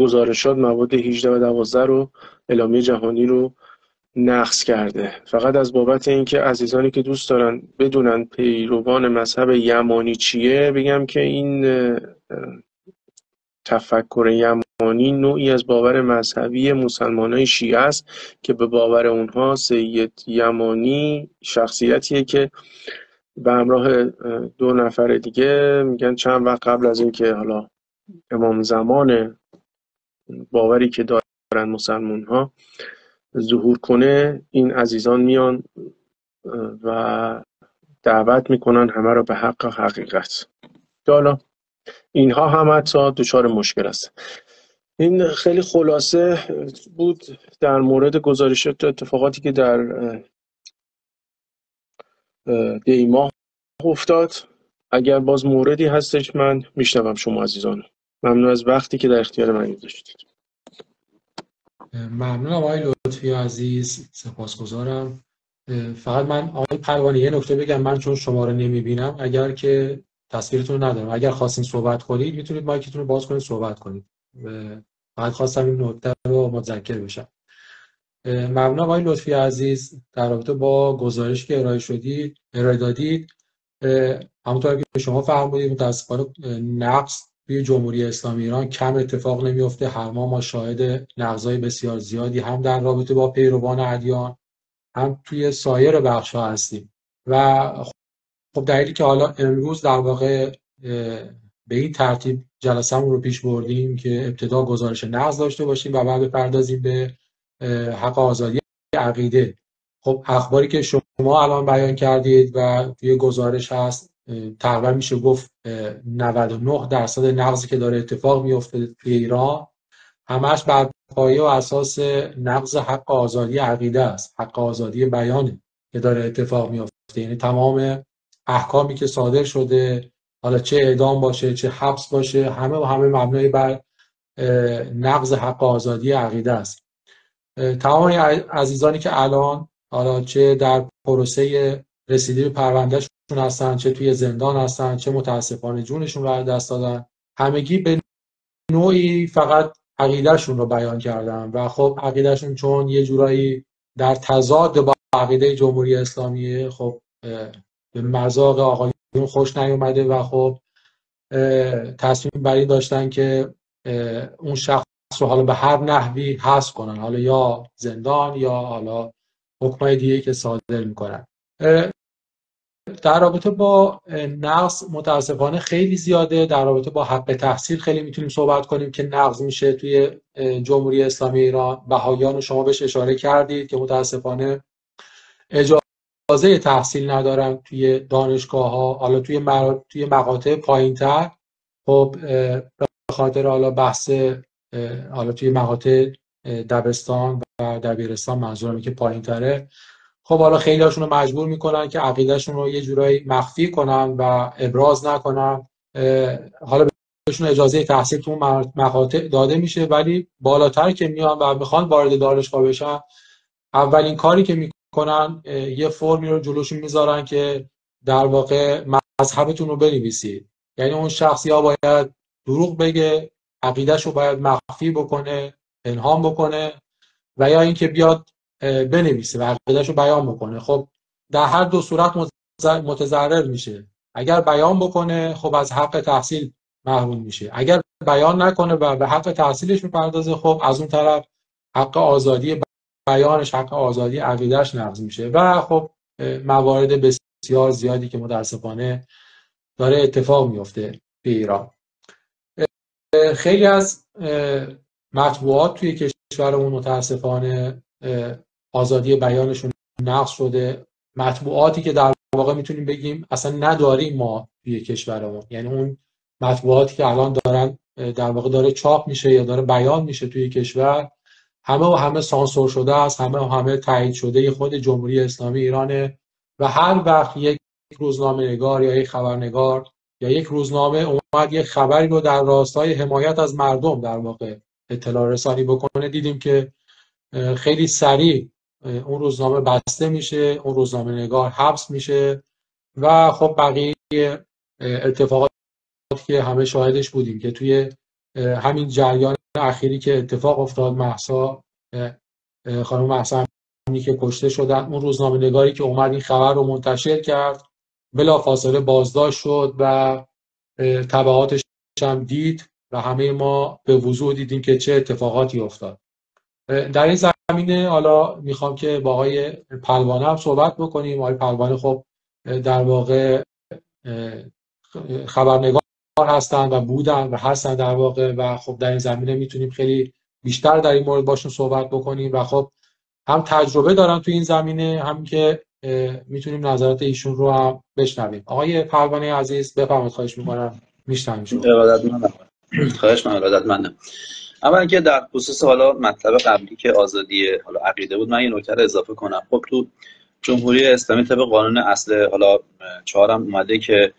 گزارشات مواد 18 و 12 رو اعلامیه جهانی رو نقص کرده. فقط از بابت اینکه عزیزانی که دوست دارن بدونن پیروان مذهب یمانی چیه بگم که این تفکر یمانی نوعی از باور مذهبی مسلمان های شیعه است که به باور اونها سید یمانی شخصیتیه که به همراه دو نفر دیگه میگن چند وقت قبل از اینکه حالا امام زمان باوری که دارن مسلمان ها ظهور کنه این عزیزان میان و دعوت می‌کنن همه رو به حق حقیقت. حالا اینها هم حتی دچار مشکل است. این خیلی خلاصه بود در مورد گزارشات اتفاقاتی که در دیماه افتاد. اگر باز موردی هستش من میشنوم شما عزیزان. ممنون از وقتی که در اختیار من گذاشتید. ممنونم آقای لطفی عزیز سپاسگزارم. فقط من آقای پروانی یه نکته بگم من چون شما رو نمی‌بینم اگر که تصویرتون ندارم. اگر خواستین صحبت کنید می‌تونید مایکتون رو باز کنید صحبت کنید. فقط خواستم این نکته رو متذکر بشم. ممنون آقای لطفی عزیز در رابطه با گزارش که ارائه شدید ارائه دادید. همونطور که شما فرمودید متاسفانه نقص توی جمهوری اسلامی ایران کم اتفاق نمیفته هر ماه ما شاهد نقضای بسیار زیادی هم در رابطه با پیروان ادیان هم توی سایر بخش ها هستیم. و خب دلیلی که حالا امروز در واقع به این ترتیب جلسهمون رو پیش بردیم که ابتدا گزارش نقض داشته باشیم و بعد بپردازیم به حق آزادی عقیده. خب اخباری که شما الان بیان کردید و توی گزارش هست تقریبا میشه گفت 99 درصد نقضی که داره اتفاق میفته توی ایران. همش بر پایه و اساس نقض حق آزادی عقیده است. حق آزادی بیانه که داره اتفاق میفته یعنی تمام احکامی که صادر شده حالا چه اعدام باشه چه حبس باشه همه و همه مبنای بر نقض حق آزادی عقیده است. تمام عزیزانی که الان حالا چه در پروسه رسیدگی به پروندهشون هستن چه توی زندان هستن چه متاسفانه جونشون رو دست دادن همگی به نوعی فقط عقیدهشون رو بیان کردن. و خب عقیدهشون چون یه جورایی در تضاد با عقیده جمهوری اسلامی خب به مذاق آقایون خوش نیومده و خب تصمیم بر این داشتن که اون شخص رو حالا به هر نحوی حذف کنن. حالا یا زندان یا حالا حکمای دیگه که صادر می‌کنن. در رابطه با نقص متاسفانه خیلی زیاده. در رابطه با حق تحصیل خیلی می‌تونیم صحبت کنیم که نقض میشه توی جمهوری اسلامی ایران. بهایان شما بهش اشاره کردید که متاسفانه اجازه تحصیل ندارن توی دانشگاه ها حالا توی توی مقاطع پایینتر. خب به خاطر حالا بحث حالا توی مقاطع دبستان و دبیرستان منظورم که پایینتره. خب حالا خیلی رو مجبور می‌کنن که عقیدهشون رو یه جورایی مخفی کنن و ابراز نکنن. حالا بهشون اجازه تحصیل تو مقاطع داده میشه ولی بالاتر که میان و می‌خوان وارد دانشگاه بشن اولین کاری که می‌کنن یه فرمی رو جلوشون می‌ذارن که در واقع مذهبتون رو بنویسید. یعنی اون شخص یا باید دروغ بگه عقیدهش رو باید مخفی بکنه پنهان بکنه و یا اینکه بیاد بنویسه و عقیدهش رو بیان بکنه. خب در هر دو صورت متضرر میشه. اگر بیان بکنه خب از حق تحصیل محروم میشه. اگر بیان نکنه و به حق تحصیلش می‌پردازه خب از اون طرف حق آزادی بیانش حق آزادی عقیدهش نقض میشه. و خب موارد بسیار زیادی که متاسفانه داره اتفاق میفته به ایران. خیلی از مطبوعات توی کشورمون متاسفانه آزادی بیانشون نقض شده. مطبوعاتی که در واقع می‌تونیم بگیم اصلا نداریم ما توی کشورمون. یعنی اون مطبوعاتی که الان دارن در واقع داره چاپ میشه یا داره بیان میشه توی کشور همه و همه سانسور شده است همه و همه تایید شده خود جمهوری اسلامی ایرانه و هر وقت یک روزنامه نگار یا یک خبرنگار یا یک روزنامه اومد یک خبری رو در راستای حمایت از مردم در واقع اطلاع رسانی بکنه دیدیم که خیلی سریع اون روزنامه بسته میشه اون روزنامه نگار حبس میشه و خب بقیه اتفاقاتی که همه شاهدش بودیم که توی همین جریان اخیری که اتفاق افتاد محسا خانم محسا که کشته شدن اون روزنامه نگاری که اومد این خبر رو منتشر کرد بلا فاصله بازداشت شد و تبعاتش هم دید و همه ما به وضوح دیدیم که چه اتفاقاتی افتاد. در این زمینه حالا می‌خوام که با آقای پلوانه هم صحبت بکنیم. آقای پلوانه خب در واقع خبرنگار هستن و بودن و هستن در واقع و خب در این زمینه می‌تونیم خیلی بیشتر در این مورد باشون صحبت بکنیم و خب هم تجربه دارن تو این زمینه هم که می‌تونیم نظرات ایشون رو هم بشنویم. آقای پروانه عزیز بفرمایید خواهش می‌کنم. میشنویم شما. خواهش من اول که در خصوص حالا مطلب قبلی که آزادی حالا عقیده بود من یه نکته اضافه کنم. خب تو جمهوری اسلامی طبق قانون اصل حالا چهارم اومده که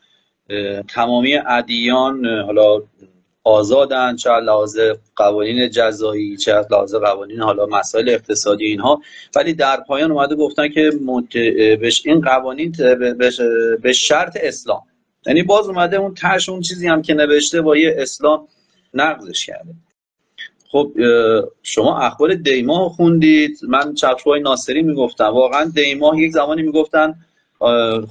تمامی ادیان حالا آزادن چه لحاظ قوانین جزایی چه لحاظ قوانین حالا مسائل اقتصادی اینها. ولی در پایان اومده گفتن که این قوانین به شرط اسلام. یعنی باز اومده اون تش اون چیزی هم که نوشته با یه اسلام نقضش کرده. خب شما اخبار دیماه خوندید. من چپشوهای ناصری می‌گفتم. واقعا دیماه یک زمانی می‌گفتن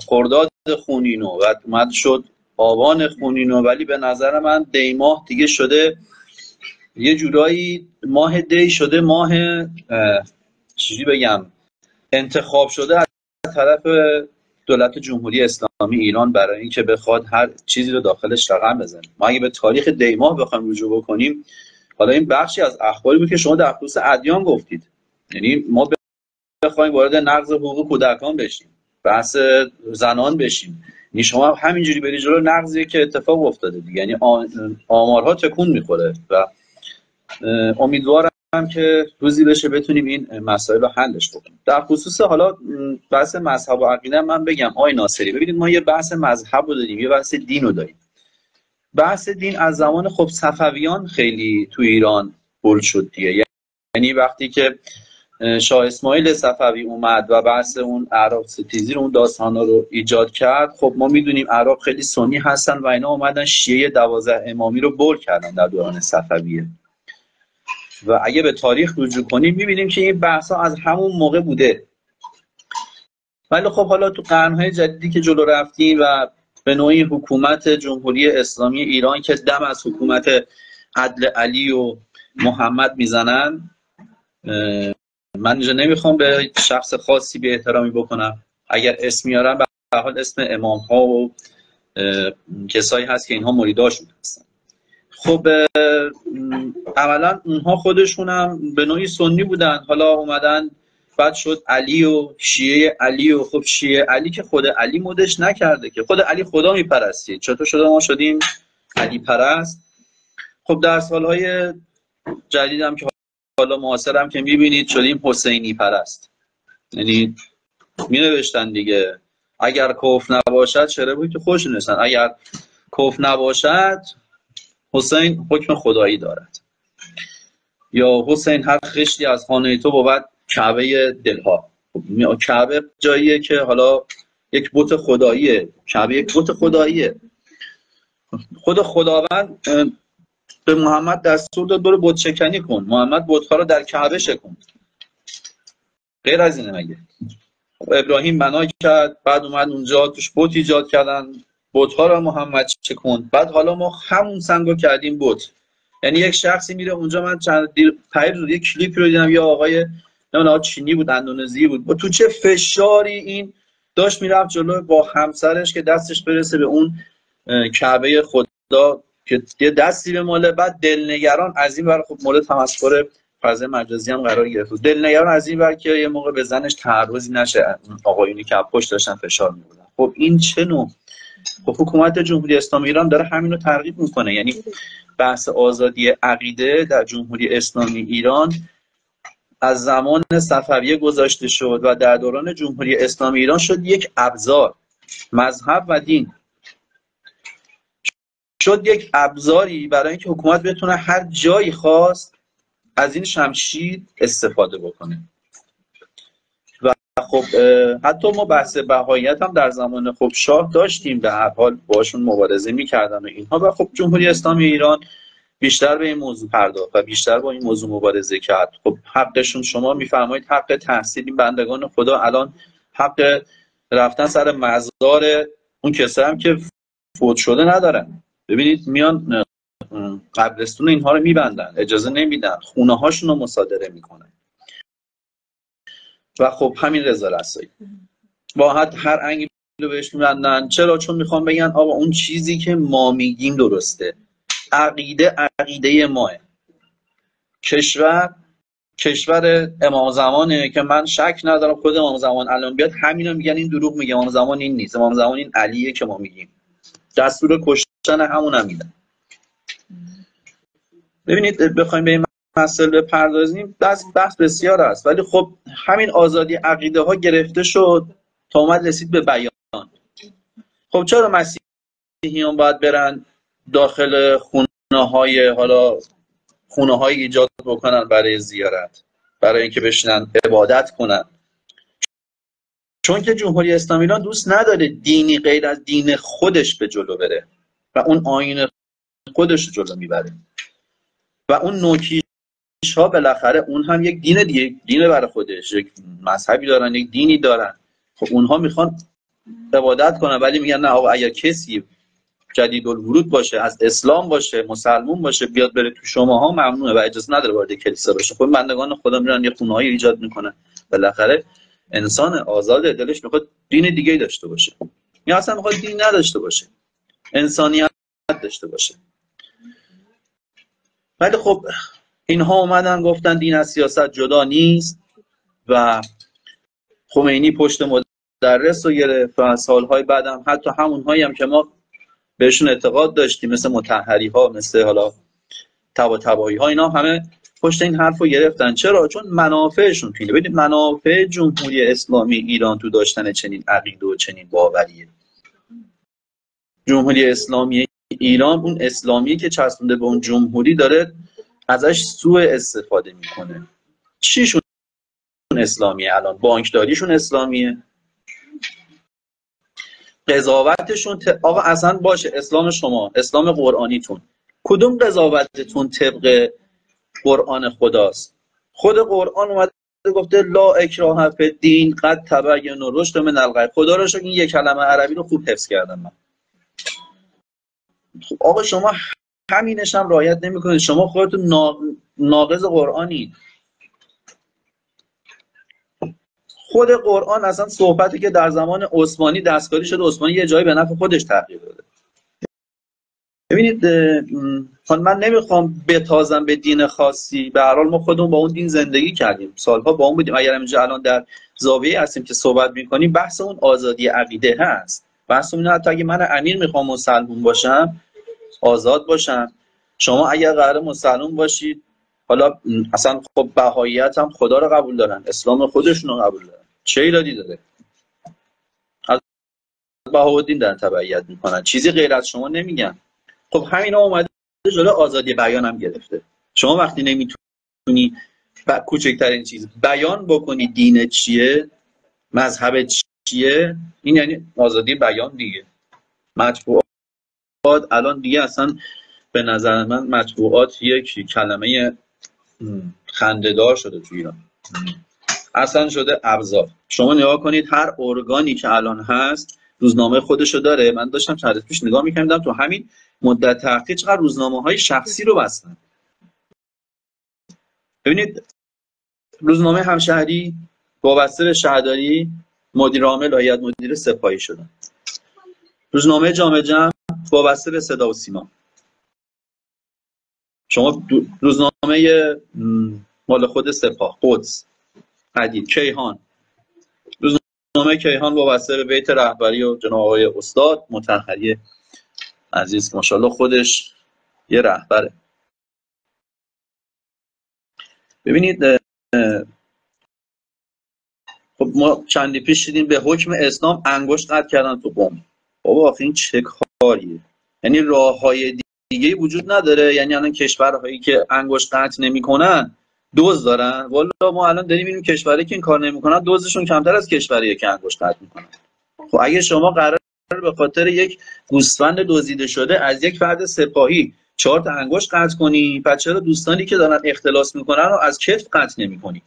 خرداد خونینو. و اومد شد آبان خونینو. ولی به نظر من دی ماه دیگه شده یه جورایی ماه دی شده ماه چیزی بگم انتخاب شده از طرف دولت جمهوری اسلامی ایران برای اینکه بخواد هر چیزی رو داخلش رقم بزنه. ما اگه به تاریخ دی ماه بخوایم رجوع بکنیم حالا این بخشی از اخباری بود که شما در خصوص ادیان گفتید. یعنی ما بخوایم وارد نقض حقوق کودکان بشیم. بحث زنان بشیم. یعنی شما همینجوری بری جلو نقضیه که اتفاق افتاده دیگه. یعنی آمارها تکون می‌خوره و امیدوارم که روزی بشه بتونیم این مسائل رو حلش بکنیم. در خصوص حالا بحث مذهب و عقیده من بگم. آی ناصری ببینید ما یه بحث مذهب رو داریم یه بحث دین رو داریم. بحث دین از زمان خب صفویان خیلی تو ایران بول شد دیگه. یعنی وقتی که شاه اسماعیل صفوی اومد و بحث اون عرب ستیزی رو اون داستانا رو ایجاد کرد. خب ما می‌دونیم عرب خیلی سنی هستن و اینا اومدن شیعه دوازده امامی رو بول کردن در دوران صفویه. و اگه به تاریخ رجوع کنیم می‌بینیم که این بحث از همون موقع بوده. ولی خب حالا تو قرنهای جدیدی که جلو رفتیم و به نوعی حکومت جمهوری اسلامی ایران که دم از حکومت عدل علی و محمد می‌زنن من اینجا نمی‌خوام به شخص خاصی به احترامی بکنم. اگر اسم میارم به حال اسم امام ها و کسایی هست که اینها مریداشون هستن. خب اولا اونها خودشون هم به نوعی سنی بودن. حالا اومدن بعد شد علی و شیعه علی و خب شیعه علی که خود علی مدش نکرده که خود علی خدا میپرستید چطور شده ما شدیم علی پرست؟ خب در سالهای جدیدم که حالا معاصرم که می‌بینید شدیم حسینی پرست. یعنی می نوشتن دیگه اگر کف نباشد چرا بود که خوش نوشتن اگر کف نباشد حسین حکم خدایی دارد. یا حسین هر خشتی از خانه تو بود کعبه دلها. کعبه جاییه که حالا یک بت خداییه. کعبه یک بت خداییه. خود خداوند به محمد دستور داد برو بت شکنی کن. محمد بتها رو در کعبه شکن غیر از اینه مگه. ابراهیم بنا کرد بعد اومد اونجا توش بت ایجاد کردن. بتها رو محمد شکن بعد حالا ما همون سنگو کردیم بت. یعنی یک شخصی میره اونجا. من چند دیر پیر یک کلیپ رو دیدم. یا آقای نه چینی بود اندونزی بود. با تو چه فشاری این داشت می‌رفت جلو با همسرش که دستش برسه به اون کعبه خدا. که یه دستی به ماله بعد دلنگران از این بر خب مورد تمسخر فضای مجازی هم قرار گرفت. دلنگران از این بر که یه موقع به زنش تعرضی نشه آقایونی که پشت داشتن فشار میبودن خب این چه نوع؟ خب حکومت جمهوری اسلامی ایران داره همین رو ترغیب می‌کنه. یعنی بحث آزادی عقیده در جمهوری اسلامی ایران از زمان صفویه گذاشته شد و در دوران جمهوری اسلامی ایران شد یک ابزار مذهب و دین. شد یک ابزاری برای اینکه حکومت بتونه هر جایی خواست از این شمشیر استفاده بکنه. و خب حتی ما بحث بهاییت هم در زمان خب شاه داشتیم. به هر حال باشون مبارزه می‌کردن و اینها. و خب جمهوری اسلامی ایران بیشتر به این موضوع پرداخت و بیشتر با این موضوع مبارزه کرد. خب حقشون شما میفرمایید حق تحصیل این بندگان خدا الان حق رفتن سر مزار اون کسایی هم که فوت شده ندارن. ببینید میان قبرستون اینها رو میبندن اجازه نمیدن خونه هاشون رو مصادره می‌کنن. و خب همین رضا رسایی. با هر انگی رو بهش میبندن. چرا؟ چون می‌خوام بگن آقا اون چیزی که ما میگیم درسته. عقیده عقیده ماه. کشور کشور امام زمانه که من شک ندارم خود امام زمان الان بیاد همینو میگن این دروغ میگه. امام زمان این نیست. امام زمان این علیه که ما میگیم. دستور کشتن همون هم میدن ببینید بخوایم به این مسئله بپردازیم. بحث بحث بسیار است. ولی خب همین آزادی عقیده ها گرفته شد تا اومد رسید به بیان. خب چرا مسیحیان باید برن داخل خونه های حالا خونه های ایجاد بکنن برای زیارت برای اینکه بشینن عبادت کنن؟ چون که جمهوری اسلامی ایران دوست نداره دینی غیر از دین خودش به جلو بره. و اون آین خودش جلو می‌بره. و اون نوکیش ها بالاخره اون هم یک دین دیگه دین برای خودش یک مذهبی دارن یک دینی دارن. خب اونها می‌خوان عبادت کنن ولی میگن نه آقا اگر کسی جدید الورود باشه از اسلام باشه مسلمون باشه بیاد بره تو شما ها ممنوعه و اجازه نداره وارد کلیسا بشه. خب بندگان خدا میرن یه خونه ایجاد می‌کنن. بالاخره انسان آزاد دلش می‌خواد دین دیگه داشته باشه. یا اصلا می‌خواد دین نداشته باشه. انسانیت داشته باشه. ولی خب اینها اومدن گفتن دین از سیاست جدا نیست و خمینی پشت مدرس رو گرفت و سالهای بعدم حتی همونهایی هم که ما بهشون اعتقاد داشتیم مثل متحری ها مثل حالا تبا تبایی ها اینا همه پشت این حرف رو گرفتن. چرا؟ چون منافعشون توینه ببینید منافع جمهوری اسلامی ایران تو داشتن چنین عقیده و چنین باوریه. جمهوری اسلامی ایران اون اسلامی که چسبونده به اون جمهوری داره ازش سوء استفاده می‌کنه. چیشون اسلامیه الان؟ بانکداریشون اسلامیه؟ قضاوتشون آقا اصلا باشه اسلام شما اسلام قرآنیتون. کدوم قضاوتتون طبق قرآن خداست؟ خود قرآن اومده گفته لا اکراه فی دین قد تبین رشد من الغی خدا رو این یک کلمه عربی رو خوب حفظ کردم من. خب آقا شما همینش هم رعایت نمی‌کنید. شما خودتون ناقض قرآنید خود قرآن اصلا صحبتی که در زمان عثمانی دستکاری شده عثمانی یه جایی به نفع خودش تغییر داده. ببینید من نمی‌خوام بتازم به دین خاصی. به هر حال ما خودمون با اون دین زندگی کردیم. سالها با اون بودیم. اگر اینجا الان در زاویه هستیم که صحبت می‌کنیم بحث اون آزادی عقیده هست. بحث اون حتی اگه من امیر می‌خوام مسلمون باشم آزاد باشم شما اگر قرار مسلمون باشید حالا اصلا خب بهاییت هم خدا رو قبول دارن اسلام خودشون رو قبول دارن. چه ایرادی داره؟ از بهاءالدین در تبعیت می‌کنن. چیزی غیر از شما نمیگن. خب همینا اومده جلو آزادی بیان هم گرفته. شما وقتی نمی‌تونی و کوچکترین چیز بیان بکنی دین چیه مذهب چیه این یعنی آزادی بیان دیگه. مطبوعات الان دیگه اصلا به نظر من مطبوعات یک کلمه خندهدار شده تو ایران. اصلا شده ابزار. شما نگاه کنید هر ارگانی که الان هست روزنامه خودشو داره. من داشتم چند پیش نگاه می‌کردم تو همین مدت تحقیق چقدر روزنامه های شخصی رو بستن. ببینید روزنامه همشهری وابسته به شهرداری مدیر عامل مدیر سپاهی شدن. روزنامه جامعه جمع وابسته به صدا و سیما. شما روزنامه مال خود سپاه قدس حدید کیهان. روزنامه کیهان وابسته به بیت رهبری و جناب آقای استاد متحری عزیز. ماشاءالله خودش یه رهبره. ببینید خب ما چندی پیش دیدیم به حکم اسلام انگشت قطع کردن تو بم بابا آخه این چه کاریه؟ یعنی راه های دیگه وجود نداره. یعنی الان کشورهایی که انگشت قطع نمی‌کنن دوز دارن. والا ما الان داریم این کشوری که این کار نمی‌کنن دوزشون کمتر از کشوریه که انگشت قطع می‌کنن. خب اگه شما قرار به خاطر یک گوسفند دزدیده شده از یک فرد سپاهی چهار تا انگشت قطع کنی پس چرا دوستانی که دارن اختلاس می‌کنن رو از کتف قطع نمی‌کنی؟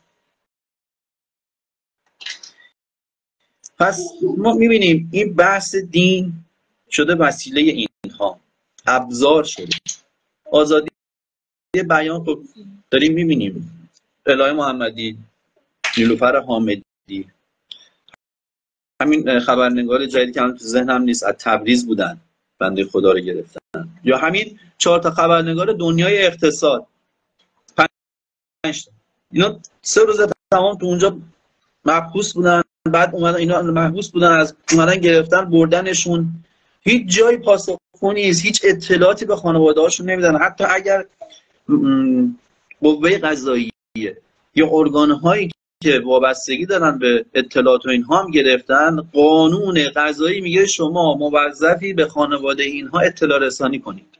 پس ما می‌بینیم این بحث دین شده وسیله اینها. ابزار شده. آزادی بیان خب داریم می‌بینیم. الهی محمدی نیلوفر حامدی. همین خبرنگار جدیدی که هم تو ذهنم نیست از تبریز بودن بنده خدا رو گرفتن. یا همین چهار تا خبرنگار دنیای اقتصاد. پنج اینا سه روز تمام تو اونجا محبوس بودن. بعد اومدن اینا محبوس بودن از اومدن گرفتن بردنشون. هیچ جای پاسخگو نیست هیچ اطلاعاتی به خانواده هاشون نمیدن. حتی اگر قوه قضاییه یا ارگان هایی که وابستگی دارن به اطلاعات و اینها هم گرفتن قانون قضایی میگه شما موظفی به خانواده اینها اطلاع رسانی کنید.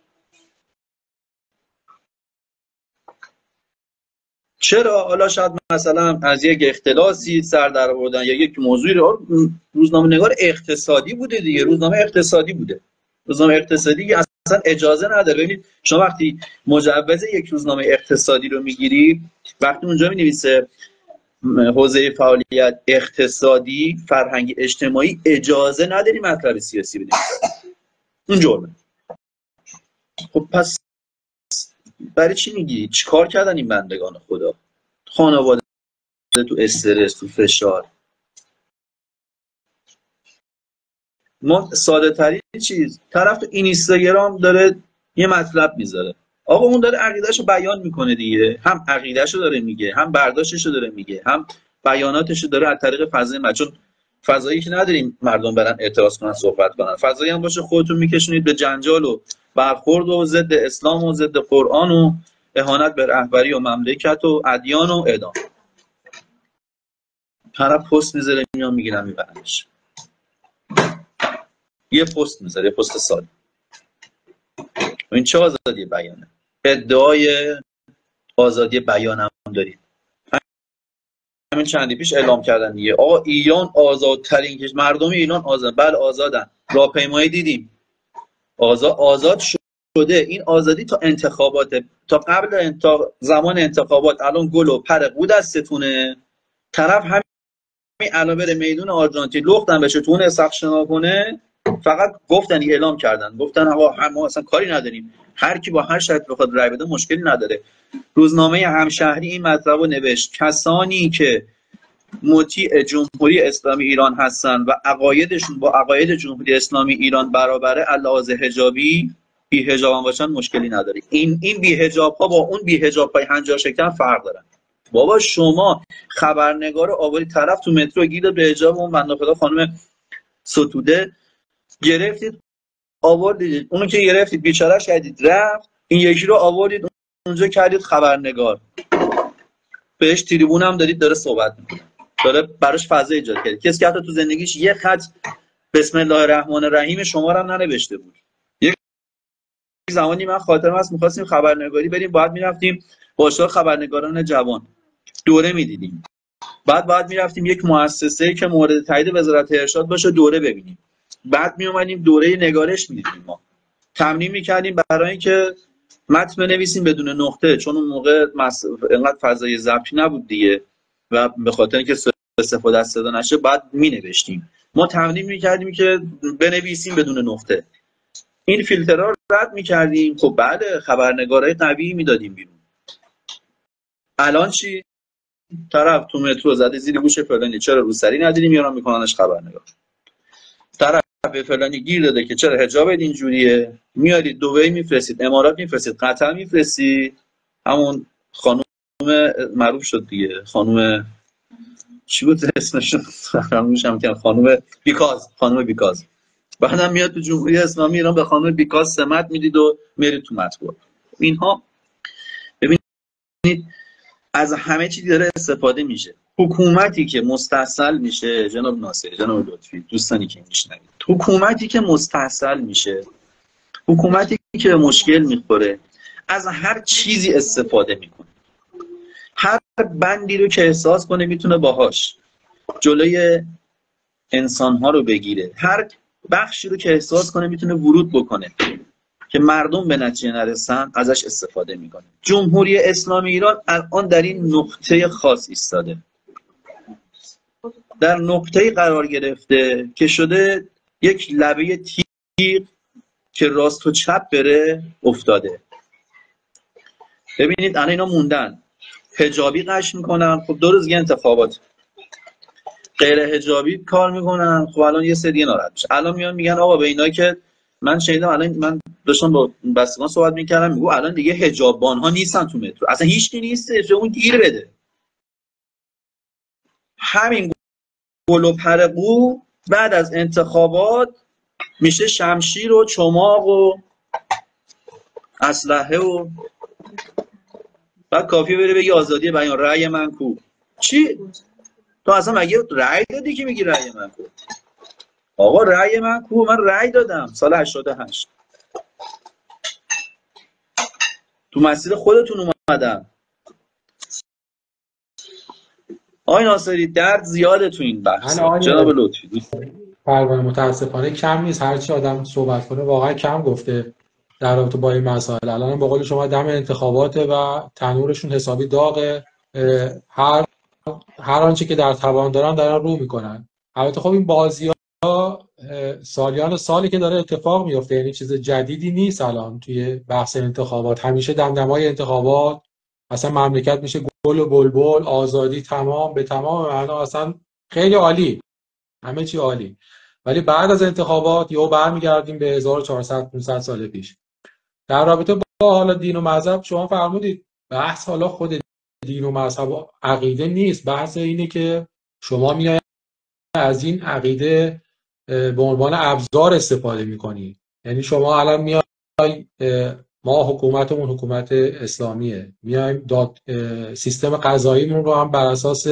چرا؟ حالا شاید مثلا از یک اختلاسی سر در آوردن یا یک موضوعی رو روزنامه نگار اقتصادی بوده دیگه. روزنامه اقتصادی بوده. روزنامه اقتصادی اصلا اجازه نداره. ببینید شما وقتی مجوز یک روزنامه اقتصادی رو می‌گیری وقتی اونجا می نویسه حوزه فعالیت اقتصادی فرهنگی اجتماعی اجازه نداری مطلب سیاسی بدیم اون جرمه. خب پس برای چی میگی چیکار کردن این بندگان خدا؟ خانواده تو استرس تو فشار. ما ساده ترین چیز طرف تو اینستاگرام داره یه مطلب می‌ذاره. آقا اون داره عقیدهشو بیان می‌کنه دیگه. هم عقیدهشو داره میگه هم برداشتشو داره میگه هم بیاناتشو داره از طریق فضای ما چون فضایی که نداریم مردم برن اعتراض کنن صحبت کنن. فضایی هم باشه خودتون میکشونید به جنجال و برخورد و ضد اسلام و ضد قرآن و اهانت به رهبری و مملکت و ادیان و اعدام. طرف پست می‌ذاره میان می‌گیرن میبرنش. یه پست می‌ذاره یه پست ساده. این چه آزادی بیانه؟ ادعای آزادی بیان هم داریم. همین چندی پیش اعلام کردن دیگه. آقا ایران آزادترین کشور مردم ایران آزاد بله آزادن. راهپیمایی دیدیم. آزاد آزاد شده. این آزادی تا انتخابات تا قبل انتا... زمان انتخابات الان گل و پر بود از ستونه طرف همین الان بره میدون آرژانتین لختن بشه تونه سخت کنه. فقط گفتن اعلام کردن. گفتن آقا ما اصلا کاری نداریم. هر کی با هر شرط بخواد رای بده مشکلی نداره. روزنامه همشهری این مطلب رو نوشت. کسانی که مطیع جمهوری اسلامی ایران هستن و عقایدشون با عقاید جمهوری اسلامی ایران برابره علاوه حجابی بی حجاب باشن مشکلی نداره این این بی حجاب ها با اون بی حجاب های هنجار شکن فرق دارن. بابا شما خبرنگار آوری طرف تو مترو گیر به حجاب اون بنده خدا خانم ستوده. گرفتید آوردید. اونو که گرفتید بیچارهش کردید. رفت این یکی رو آوردید اونجا کردید خبرنگار. بهش تریبون هم دارید داره صحبت می‌کنه. داره براش فضا ایجاد کرد. کسی که حتی تو زندگیش یه خط بسم الله الرحمن الرحیم شما رو هم ننوشته بود. زمانی من خاطرم هست می‌خواستیم خبرنگاری بریم باید می‌رفتیم باشگاه خبرنگاران جوان. دوره می‌دیدیم. بعد باید می‌رفتیم یک مؤسسه که مورد تایید وزارت ارشاد باشه دوره ببینیم. بعد می اومدیم دوره نگارش می‌دیدیم ما. تمرین می‌کردیم برای اینکه متن بنویسیم بدون نقطه چون اون موقع مس... انقدر فضای ضبطی نبود دیگه و به خاطر اینکه استفاده از صدا نشه بعد می نوشتیم ما تمرین می‌کردیم که بنویسیم بدون نقطه. این فیلترها رو رد می‌کردیم. خب بعد خبرنگارای قوی می‌دادیم بیرون. الان چی؟ طرف تو مترو زده زیر گوش فلانی. چرا روسری ندیدیم میارن میکننش خبرنگار؟ طرف به فلانی گیر داده که چرا حجابت اینجوریه؟ میارید دبی میفرستید امارات میفرستید قطر میفرستید. همون خانم معروف شد دیگه. خانم چی بود اسمش؟ هم کردم خانم بیکاز. خانم بیکاز. بعدم میاد تو جمهوری اسلامی ایران به خانم بیکاز سمت می‌دید و میرید تو مطبوعات اینها ببینید از همه چیزی داره استفاده میشه. حکومتی که مستحصل میشه جناب ناصری جناب لطفی دوستانی که میشنوید. حکومتی که مستحصل میشه حکومتی که مشکل می‌خوره از هر چیزی استفاده می‌کنه. هر بندی رو که احساس کنه می‌تونه باهاش جلوی انسان ها رو بگیره. هر بخشی رو که احساس کنه می‌تونه ورود بکنه که مردم به نتیجه نرسن ازش استفاده می‌کنه. جمهوری اسلامی ایران الان در این نقطه خاص ایستاده. در نقطه قرار گرفته که شده یک لبه تیغ که راست و چپ بره افتاده. ببینید الان اینا موندن. هجابی قش می‌کنن. خب دو روز انتخابات. غیر هجابی کار می‌کنن. خب الان یه سری ناراحت میشه. الان میان میگن آقا به اینا که من شنیدم الان من داشتم با بستگان صحبت می‌کردم میگو الان دیگه هجابان ها نیستن تو مترو. اصلا هیچ نیست اون گیر بده. همین گل و پرقو بعد از انتخابات میشه شمشیر و چماق و اسلحه و بعد کافی بره بگی آزادی بیان. رأی من کو؟ چی؟ تو اصلا مگه رأی دادی که میگی رأی من کو آقا رأی من کو؟ من رأی دادم سال 88 تو مسیر خودتون اومدم. آقای ناصری درد زیاده تو این بحث. جناب لطفی. پروانه متاسفانه کم نیست. هرچی آدم صحبت کنه واقعا کم گفته در رابطه با این مسائل. الان با قول شما دم انتخابات و تنورشون حسابی داغه. هر هر آنچه که در توان دارن دارن رو می‌کنن. البته خب این بازی ها سالیان سالی که داره اتفاق میفته یعنی چیز جدیدی نیست الان توی بحث انتخابات. همیشه دمدمای انتخابات اصلا مملکت میشه گل و بلبل آزادی تمام به تمام معنا اصلا خیلی عالی. همه چی عالی. ولی بعد از انتخابات یهو برمیگردیم به 1400 500 سال پیش. در رابطه با حالا دین و مذهب شما فرمودید بحث حالا خود دین و مذهب و عقیده نیست. بحث اینه که شما میای از این عقیده به عنوان ابزار استفاده می‌کنی. یعنی شما الان میای ما حکومتمون حکومت اسلامیه. میایم داد سیستم قضاییمون رو هم بر اساس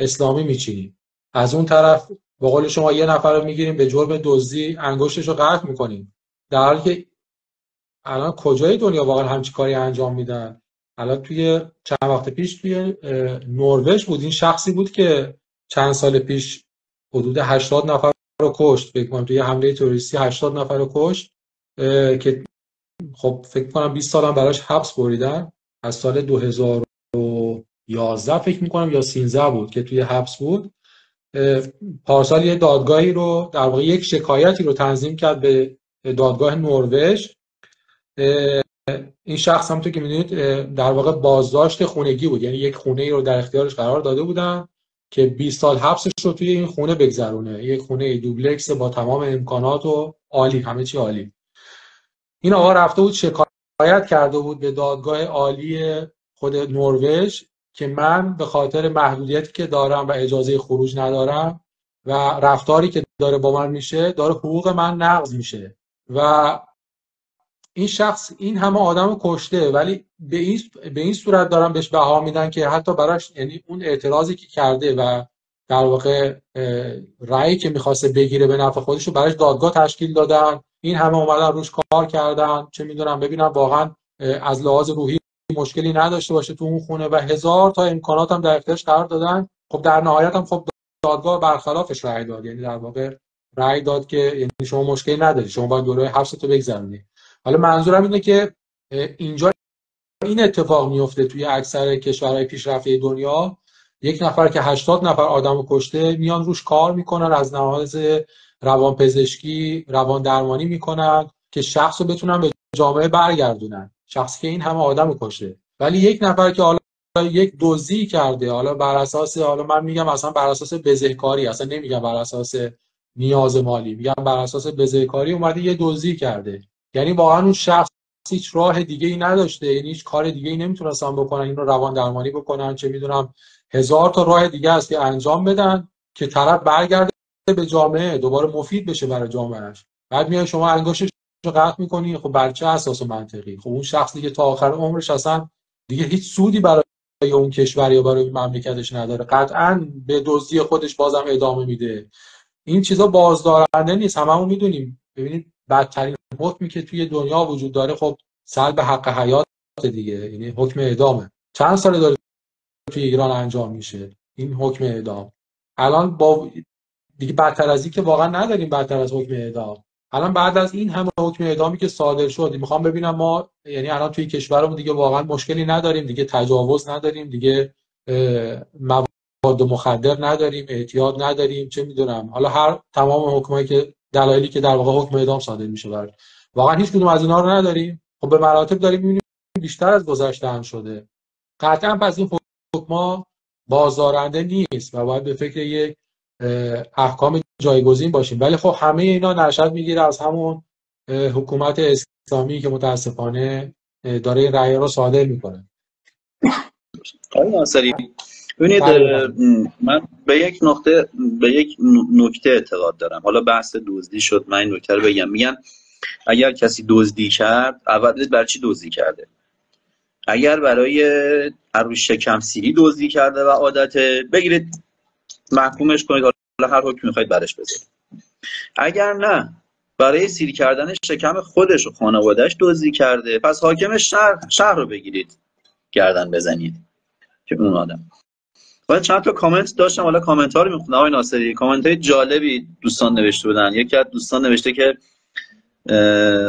اسلامی میچینیم. از اون طرف به قول شما یه نفر رو می‌گیریم به جرم دزدی انگشتش رو قطع می‌کنیم. در حالی که الان کجای دنیا واقعا همچی کاری انجام میدن؟ الان توی چند وقت پیش توی نروژ بود. این شخصی بود که چند سال پیش حدود 80 نفر رو کشت. فکر کنم توی حمله تروریستی 80 نفر رو کشت که خب فکر کنم 20 سال هم براش حبس بریدن. از سال 2011 فکر می‌کنم یا 13 بود که توی حبس بود. پارسال یه دادگاهی رو در واقع یک شکایتی رو تنظیم کرد به دادگاه نروژ. این شخص هم تو که می‌دونید در واقع بازداشت خونگی بود. یعنی یک خونه ای رو در اختیارش قرار داده بودن که 20 سال حبسش رو توی این خونه بگذرونه. یک خونه دوبلکس با تمام امکانات و عالی همه چی عالی. این آقا رفته بود شکایت کرده بود به دادگاه عالی خود نروژ که من به خاطر محدودیتی که دارم و اجازه خروج ندارم و رفتاری که داره با من میشه داره حقوق من نقض میشه. و این شخص این همه آدم کشته ولی به این, به این صورت دارن بهش بها میدن که حتی براش یعنی اون اعتراضی که کرده و در واقع رأی که می‌خواسته بگیره به نفع خودش رو براش دادگاه تشکیل دادن. این همه اومدن روش کار کردن. چه می‌دونم ببینم واقعا از لحاظ روحی مشکلی نداشته باشه تو اون خونه و هزار تا امکانات هم در اختیارش قرار دادن. خب در نهایت هم خب دادگاه برخلافش رأی داد. یعنی در واقع رأی داد که یعنی شما مشکلی نداری. شما باید دوره حبس تو بگذرونی. حالا منظورم اینه که اینجا این اتفاق میفته توی اکثر کشورهای پیشرفته دنیا. یک نفر که 80 نفر آدم کشته میان روش کار می‌کنن از نهاز روان پزشکی روان درمانی می‌کنن که شخص رو بتونن به جامعه برگردونن. شخصی که این همه آدم کشته. ولی یک نفر که حالا یک دوزی کرده حالا بر اساس حالا من میگم اصلا بر اساس بزهکاری اصلا نمیگم بر اساس نیاز مالی میگم بر اساس بزهکاری اومده یه دوزی کرده. یعنی واقعا اون شخص هیچ راه دیگه ای نداشته یعنی هیچ کار دیگه ای نمی‌تونستن بکنن این رو روان درمانی بکنن چه می‌دونم هزار تا راه دیگه هست که انجام بدن که طرف برگرده به جامعه دوباره مفید بشه برای جامعهش بعد میای شما انگشتش رو قطع می‌کنی خب بر چه اساس منطقی. خب اون شخص دیگه تا آخر عمرش اصلا دیگه هیچ سودی برای اون کشور یا برای مملکتش نداره. قطعا به دزدی خودش بازم ادامه میده. این چیزا بازدارنده نیست. هممون می‌دونیم. ببینید بدترین حکمی که توی دنیا وجود داره خب سلب حق حیات دیگه یعنی حکم اعدامه. چند سال داره توی ایران انجام میشه این حکم اعدام؟ الان با دیگه بدتر از این که واقعا نداریم بدتر از حکم اعدام. الان بعد از این همه حکم اعدامی که صادر شد می‌خوام ببینم ما یعنی الان توی کشورمون دیگه واقعا مشکلی نداریم دیگه تجاوز نداریم دیگه مواد مخدر نداریم اعتیاد نداریم چه می‌دونم. حالا هر تمام حکمایی که دلایلی که در واقع حکم اعدام صادر میشه برای واقعا هیچ کدوم از اینا رو نداریم. خب به مراتب داریم می‌بینیم بیشتر از گذشته هم شده. قطعا پس این حکما بازدارنده نیست و باید به فکر یک احکام جایگزین باشیم. ولی خب همه اینا نشد می‌گیره از همون حکومت اسلامی که متاسفانه داره این رأی رو صادر می‌کنه. آقای ناصری ببینید من به یک نقطه به یک نکته اعتقاد دارم. حالا بحث دزدی شد من این نکته رو بگم. میگن اگر کسی دزدی کرد اول برای چی دزدی کرده؟ اگر برای عروش شکم سیری دزدی کرده و عادت بگیرید محکومش کنید. حالا هر حکمی می‌خواید برش بذارید. اگر نه برای سیری کردن شکم خودش و خانوادهش دزدی کرده پس حاکم شهر, شهر رو بگیرید. گردن بزنید. که اون آدم. و چند تا کامنت داشتم حالا کامنت ها رو می‌خونم. آقای ناصری کامنت های جالبی دوستان نوشته بودن. یکی از دوستان نوشته که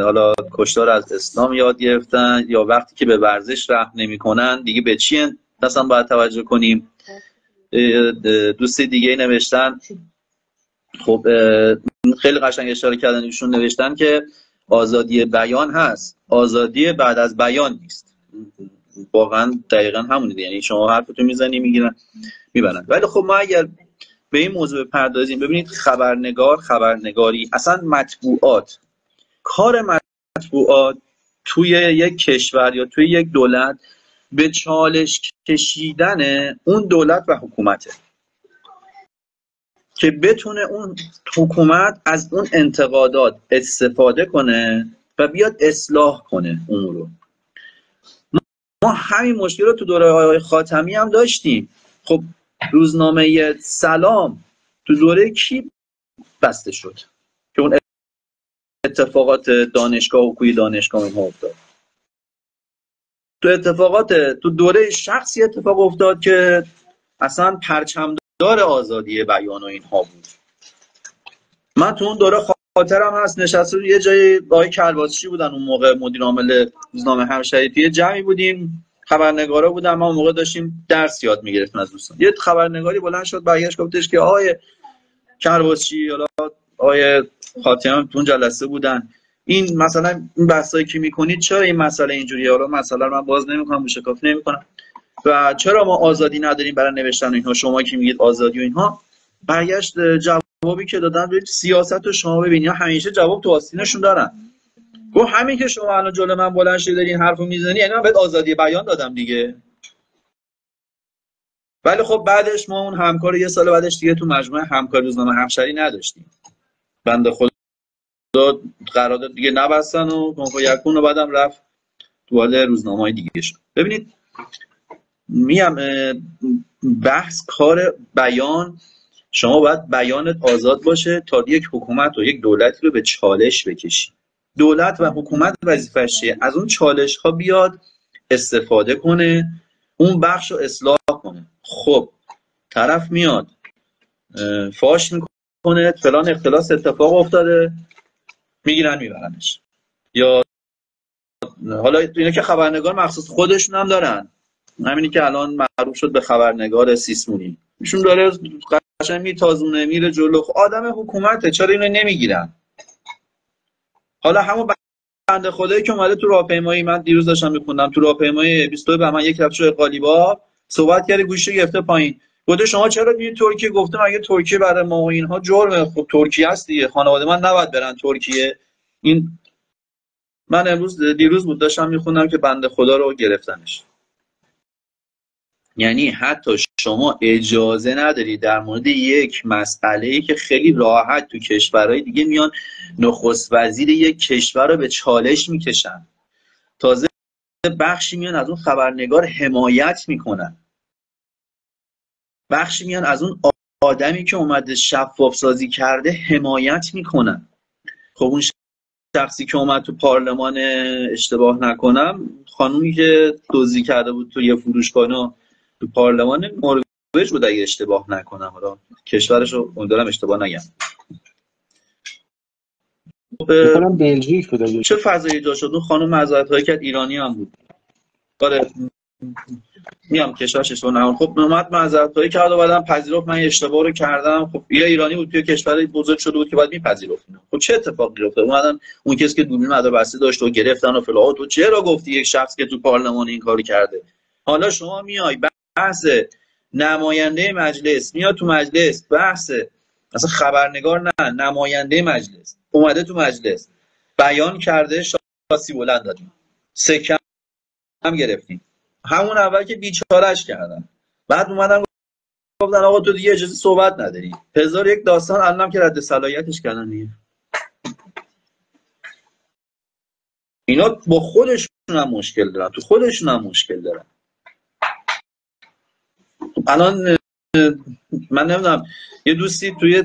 حالا کشتار از اسلام یاد گرفتن یا وقتی که به ورزش رحم نمی‌کنن دیگه به چی اصلا باید توجه کنیم. دوست دیگه نوشتن. خب خیلی قشنگ اشاره کردن. ایشون نوشتن که آزادی بیان هست. آزادی بعد از بیان نیست. واقعا دقیقا همونه یعنی شما حرفتون می‌زنی می‌گیرن می‌برن. ولی خب ما اگر به این موضوع بپردازیم ببینید خبرنگار خبرنگاری اصلا مطبوعات. کار مطبوعات توی یک کشور یا توی یک دولت به چالش کشیدن اون دولت و حکومته. که بتونه اون حکومت از اون انتقادات استفاده کنه و بیاد اصلاح کنه اون رو. ما همین مشکل رو تو دوره آقای خاتمی هم داشتیم. خب روزنامه سلام تو دوره کی بسته شد؟ که اون اتفاقات دانشگاه و کوی دانشگاه اینها افتاد. تو اتفاقات تو دوره شخصی اتفاق افتاد که اصلا پرچمدار آزادی بیان و اینها بود. من تو اون دوره خاطرم هست نشسته یه جای آقای کلباسچی بودن اون موقع مدیر عامل روزنامه همشهری جمعی بودیم خبرنگارا بودن ما موقع داشتیم درس یاد می‌گرفتیم از دوستان. یه خبرنگاری بلند شد برگشت گفتش که آقای کلباسچی حالا آقای خاتمی تو اون جلسه بودن. این مثلا این بحثایی که می‌کنید چرا این مسئله اینجوریه؟ حالا مسئله من باز نمی‌کنم مشکاف نمی‌کنم. و چرا ما آزادی نداریم برای نوشتن اینها؟ شما که میگید آزادی و اینها. برگشت جوابی که دادن به سیاست رو شما ببینید همیشه جواب تو آستینشون دارن. گفت همین که شما الان جلو من بلند شده دارین حرفو می‌زنی یعنی من بهت آزادی بیان دادم دیگه. ولی خب بعدش ما اون همکار یه سال بعدش دیگه تو مجموعه همکار روزنامه همشری نداشتیم. بنده خدا قرارداد دیگه نبستن و یکون رو بعدم رفت تو روزنامه های دیگه شد. ببینید میم بحث کار بیان شما باید بیانت آزاد باشه تا یک حکومت و یک دولتی رو به چالش بکشی. دولت و حکومت وظیفش چیه؟ از اون چالش ها بیاد استفاده کنه اون بخش رو اصلاح کنه. خب طرف میاد فاش می‌کنه فلان اختلاس اتفاق افتاده می‌گیرن میبرنش. یا حالا اینا که خبرنگار مخصوص خودشون هم دارن. همینی که الان معروف شد به خبرنگار سیسمونی. ایشون داره قشنگ میتازونه میره جلو. خب آدم حکومته چرا اینو نمی‌گیرن؟ حالا همون بنده خدایی که اومده تو راهپیمایی من دیروز داشتم میخوندم تو راهپیمایی 22 به من یک رفت قالیبا صحبت کرده گوشه گرفته پایین. گفته شما چرا میرید ترکیه؟ گفتم اگه ترکیه برای ما و اینها جرمه؟ خب ترکیه است دیگه خانواده من نباید برن ترکیه. این من امروز دیروز بود داشتم میخوندم که بنده خدا رو گرفتنش. یعنی حتی شما اجازه نداری در مورد یک مسئله ای که خیلی راحت تو کشورهای دیگه میان نخست وزیر یک کشور رو به چالش می‌کشن. تازه بخشی میان از اون خبرنگار حمایت می‌کنن. بخشی میان از اون آدمی که اومده شفاف سازی کرده حمایت می‌کنن. خب اون شخصی که اومد تو پارلمان اشتباه نکنم خانومی که دزدی کرده بود تو یه فروشگاه تو پارلمان نروژ بود اگه اشتباه نکنم حالا. کشورش رو امیدوارم اشتباه نگم. بکنم بلژیک بود چه فضایی ایجاد شد؟ اون خانم معذرت هایی که ایرانی هم بود. آره. میام کشورش رو خب اومد معذرت هایی کرد و بعدم پذیرفت. من اشتباه رو کردم. خب یه ایرانی بود توی کشور بزرگ شده بود که باید میپذیرفت. خب چه اتفاقی افتاد اومدن اون کسی که دوربین مدار بسته داشت و گرفتن و فلان. تو چرا گفتی یک شخص که تو پارلمان این کارو کرده؟ حالا شما میای بحث نماینده مجلس. میاد تو مجلس بحث. اصلا خبرنگار نه نماینده مجلس. اومده تو مجلس. بیان کرده شاسی بلند دادیم. سکم هم گرفتیم. همون اول که بیچارش کردن. بعد اومدن گفتن آقا تو دیگه اجازه صحبت نداری. هزار یک داستان الانم که رد صلاحیتش کردن دیگه. اینا با خودشون هم مشکل دارن. تو خودشون هم مشکل دارن. الان من نمی‌دونم یه دوستی توی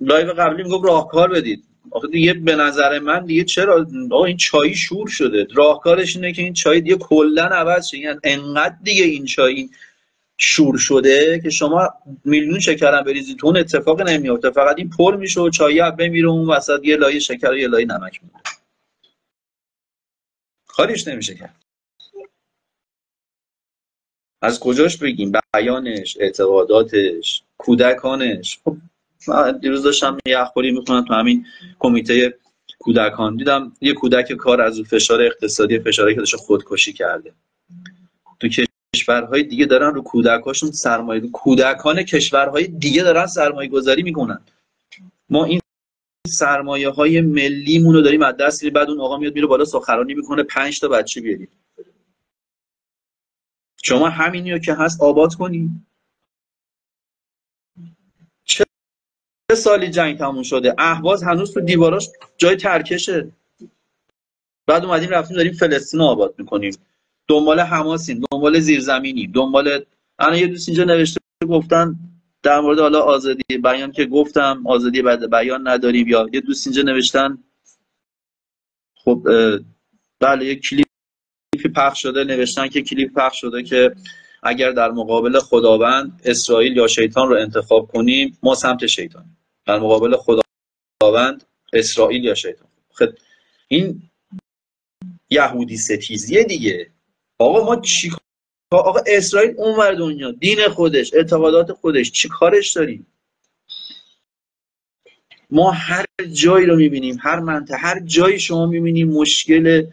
live قبلی می‌گفت راهکار بدید. آخه دیگه به نظر من دیگه چرا؟ آقا این چای شور شده. راهکارش اینه که این چای دیگه کلا عوض شه. یعنی انقدر دیگه این چای شور شده که شما میلیون شکر بریزید. اون اتفاق نمیافته. فقط این پر میشه و چای هم بمیره اون وسط یه لایه شکر و یه لایه نمک میده. کاریش نمیشه کرد. از کجاش بگیم؟ بیانش اعتقاداتش کودکانش. خب دیروز داشتم یه اخباری می‌کنم تو همین کمیته کودکان. دیدم یه کودک کار از فشار اقتصادی فشاری که داشته خودکشی کرده. تو کشورهای دیگه دارن رو کودکاشون سرمایه کودکان کشورهای دیگه دارن سرمایه گذاری می‌کنن. ما این سرمایه های ملیمون رو داریم از دست بعد اون آقا میاد میره بالا سخرانی می‌کنه. پنج تا بچه بیارید شما همینی رو که هست آباد کنید چه سالی جنگ تموم شده؟ اهواز هنوز تو دیواراش جای ترکشه. بعد اومدیم رفتیم داریم فلسطین رو آباد می‌کنیم. دنبال حماسیم دنبال زیرزمینیم دنبال انا یه دوست اینجا نوشته گفتن در مورد حالا آزادی بیان که گفتم آزادی بعد بیان نداریم یا یه دوست اینجا نوشتن خب بله یه کلیپی پخش شده نوشتن که کلیپ پخش شده که اگر در مقابل خداوند اسرائیل یا شیطان رو انتخاب کنیم ما سمت شیطان در مقابل خداوند اسرائیل یا شیطان. خب این یهودی ستیزیه دیگه. آقا ما چی آقا اسرائیل اونور دنیا دین خودش اعتقادات خودش چی کارش داریم؟ ما هر جایی رو می‌بینیم هر منطقه هر جایی شما می‌بینیم مشکل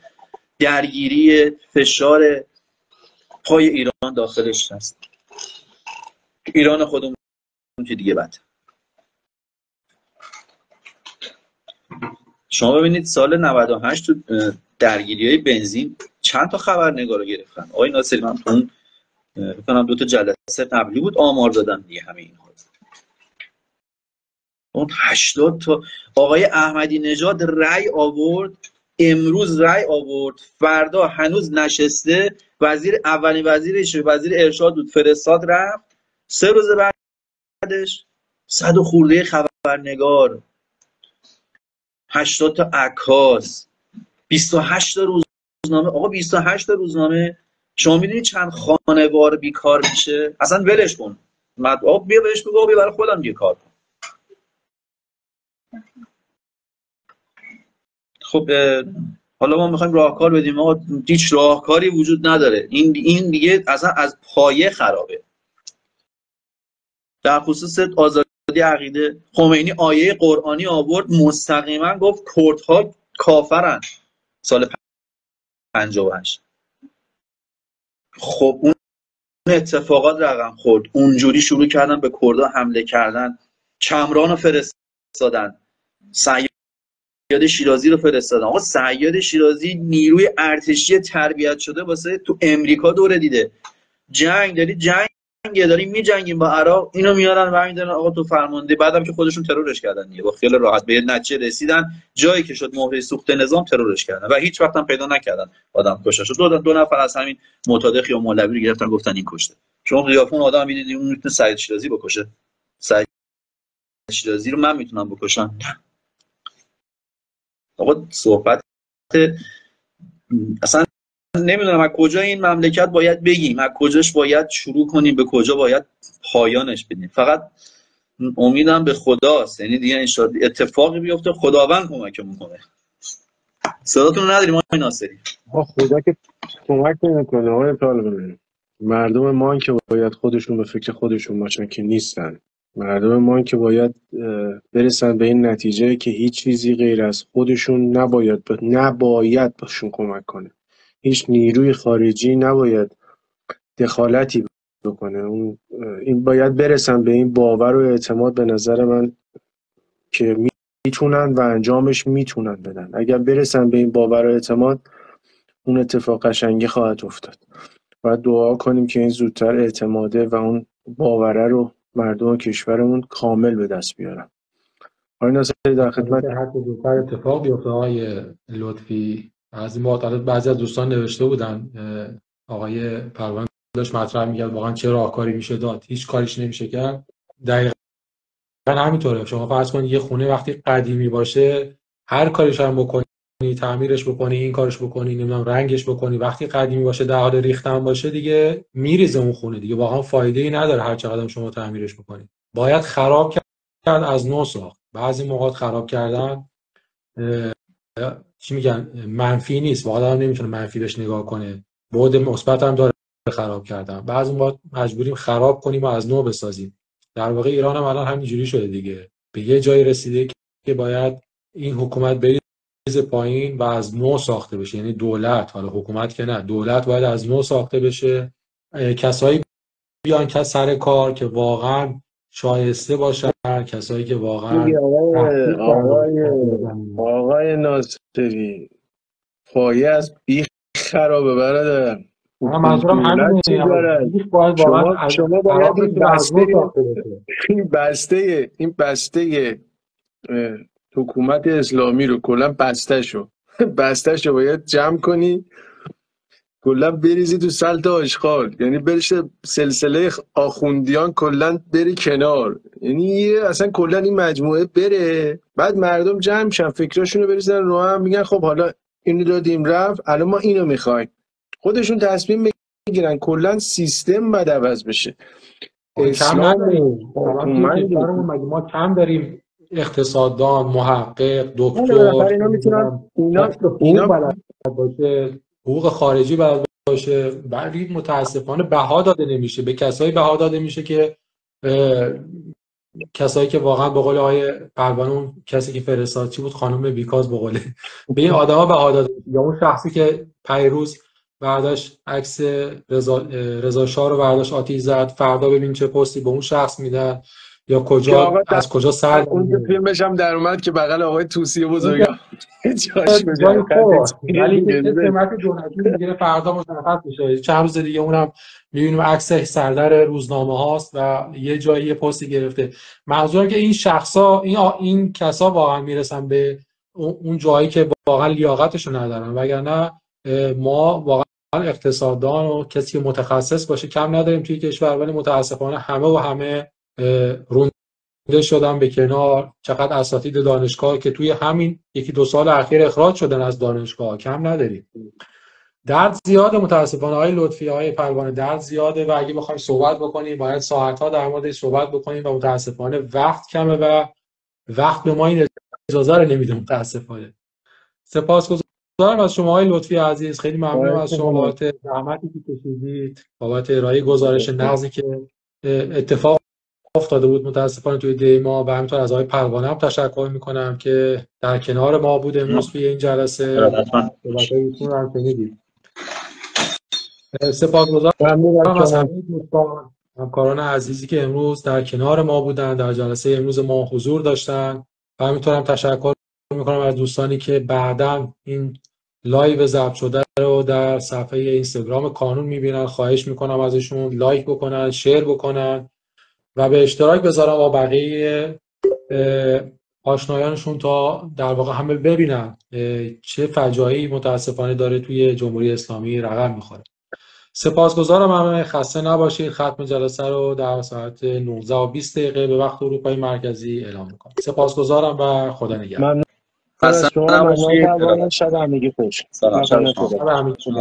درگیری فشار پای ایران داخلش هست. ایران خودمون که دیگه بد. شما ببینید سال 98 تو درگیری های بنزین چند تا خبرنگار گرفتن. آقای ناصری من اون بکنم دو تا جلسه قبلی بود آمار دادم دیگه همه این اون 80 تا آقای احمدی نژاد رأی آورد امروز رأی آورد فردا هنوز نشسته وزیر اولین وزیرش وزیر ارشاد بود فرستاد رفت. سه روز بعدش صد و خورده خبرنگار. 80 تا عکاس. 28 تا روزنامه. آقا 28 تا روزنامه. شما می‌دونید چند خانوار بیکار میشه؟ اصلا ولش کن. آقا بیا بهش بگو بیا برای خودم یه کار کن. خب حالا ما می‌خوایم راهکار بدیم. ما هیچ راهکاری وجود نداره. این این دیگه اصلا از پایه خرابه. در خصوص آزادی عقیده. خمینی آیه قرآنی آورد مستقیما گفت کردها کافرن. سال 58 خب اون اتفاقات رقم خورد. اونجوری شروع کردن به کردها حمله کردن. چمران رو فرستادن. سیاد شیرازی رو فرستادن آقا سیاد شیرازی نیروی ارتشی تربیت شده واسه تو امریکا دوره دیده. جنگ داری جنگ داریم میجنگیم. با عراق اینو میارن و می‌دونن آقا تو فرمانده. بعدم که خودشون ترورش کردن دیگه. با خیال راحت به نتیجه رسیدن جایی که شد مهره سوخت نظام ترورش کردن. و هیچ وقت هم پیدا نکردن آدم کشته شد. دو, دو نفر از همین معتادخ یا مولوی رو گرفتن گفتن این کشته. شما قیافه آدم می‌دیدی اون می‌تونه سعید شیرازی بکشه؟ سعید شیرازی رو من می‌تونم بکشم؟ آقا صحبت اصلا نمی‌دونم از کجا این مملکت باید بگیم از کجاش باید شروع کنیم به کجا باید پایانش بدیم. فقط امیدم به خداست. یعنی دیگه انشالله اتفاقی بیفته خداوند کمکمون کنه. صداتون نداریم آقای ناصری؟ خدا که کمک نمی‌کنه آقای طالبان مردم ما که باید خودشون به فکر خودشون باشن که نیستن. مردم ما که باید برسن به این نتیجه که هیچ چیزی غیر از خودشون نباید با... نباید باشون کمک کنه. هیچ نیروی خارجی نباید دخالتی بکنه. اون این باید برسن به این باور و اعتماد به نظر من که می‌تونن و انجامش می‌تونن بدن. اگر برسن به این باور و اعتماد اون اتفاق قشنگی خواهد افتاد. باید دعا کنیم که این زودتر اعتماده و اون باوره رو مردم و کشورمون کامل به دست بیارن. آقای ناصری در خدمت هر زودتر اتفاق بیفته. آقای لطفی از این بعضی از دوستان نوشته بودن آقای پروان داشت مطرح میگرد واقعا چه راهکاری میشه داد. هیچ کاریش نمیشه کرد. دقیقا همینطوره. شما فرض کنید یه خونه وقتی قدیمی باشه هر کاریش هم بکنی تعمیرش بکنی این کارش بکنی نمی‌دونم رنگش بکنی. وقتی قدیمی باشه در حال ریختن باشه دیگه میریزه اون خونه دیگه. واقعا فایده ای نداره هر چقدر شما تعمیرش بکنی. باید خراب کرد از نو ساخت. بعضی موقع خراب کردن چی میگن؟ منفی نیست. واقعا نمی‌تونه منفی بهش نگاه کنه. بعد مثبت هم داره خراب کردن. بعضی ما مجبوریم خراب کنیم و از نو بسازیم. در واقع ایران هم الان همینجوری شده دیگه. به یه جایی رسیده که باید این حکومت بریز پایین و از نو ساخته بشه. یعنی دولت. حالا حکومت که نه. دولت باید از نو ساخته بشه. کسایی بیان که سر کار که واقعا شایسته باشن کسایی که واقعا آقای, آقای, آقای ناصری پایه از بیخ خرابه برادر منظورم همینه. شما, شما باید این بسته این بسته حکومت اسلامی رو کلا بسته شو بسته شو باید جمع کنی. کلا بریزی تو سلط آشغال. یعنی برشه سلسله آخوندیان کلا بری کنار. یعنی اصلا کلا این مجموعه بره. بعد مردم جمع شن فکراشونو بریزن رو هم. میگن خب حالا اینو دادیم رفت. الان ما اینو می‌خوایم. خودشون تصمیم می‌گیرن کلا سیستم باید عوض بشه کم نداریم. ما کم داریم. اقتصاددان محقق دکتر اینا می‌تونن اینا اینا باشه حقوق خارجی بلد باشه. ولی متاسفانه بها داده نمیشه. به کسایی بها داده میشه که کسایی که واقعا به قول آقای پروانه کسی که فرستاد چی بود؟ خانم بیکاز به قول به این آدما بها داده یا اون شخصی که پیروز برداشت عکس رضا رضا شاه رو برداشت آتیش زد فردا ببین چه پستی به اون شخص میدن. یا کجا از کجا سر اون فیلمش هم در اومد که بغل آقای توسی بزرگ ولی قیمت دولتی می‌گیره. فردا مشخص میشه. چند روز دیگه اونم می‌بینیم عکس سردر روزنامه هاست و یه جایی یه پستی گرفته. منظورم که این شخصا این این کسا واقعا می‌رسن به اون جایی که واقعا لیاقتشو ندارن. وگرنه ما واقعا اقتصاددان و کسی که متخصص باشه کم نداریم توی کشور ولی متاسفانه همه و همه رونده شدن به کنار. چقدر اساتید دانشگاه که توی همین یکی دو سال اخیر اخراج شدن از دانشگاه. کم نداریم درد زیاده متاسفانه. های لطفی های پروانه درد زیاده و اگه بخوایم صحبت بکنیم باید ساعت ها در مورد صحبت بکنیم و متاسفانه وقت کمه و وقت به ما این اجازه رو نمیده متاسفانه. سپاسگزارم از شما های لطفی عزیز. خیلی ممنون از شما. بابت زحمتی که کشیدید بابت ارائه گزارش نقضی که اتفاق افتاده بود متاسفانه توی دی ما و همینطور از آقای پروانه هم تشکر می‌کنم که در کنار ما بود امروز توی این جلسه. سپاسگزارم. از همه دوستان همکاران عزیزی که امروز در کنار ما بودن در جلسه امروز ما حضور داشتن و همینطور هم تشکر می‌کنم از دوستانی که بعدا این live ضبط شده رو در صفحه اینستاگرام کانون می‌بینن. خواهش می‌کنم ازشون like بکنن share بکنن. و به اشتراک بذارن با بقیه آشنایانشون تا در واقع همه ببینن چه فجایی متاسفانه داره توی جمهوری اسلامی رقم می‌خوره. سپاسگزارم همه خسته نباشید. ختم جلسه رو در ساعت 19 و 20 دقیقه به وقت اروپای مرکزی اعلام می‌کنم. سپاسگزارم و خدا نگهدار. شب همگی خوش. سلام. شب همگی خوش.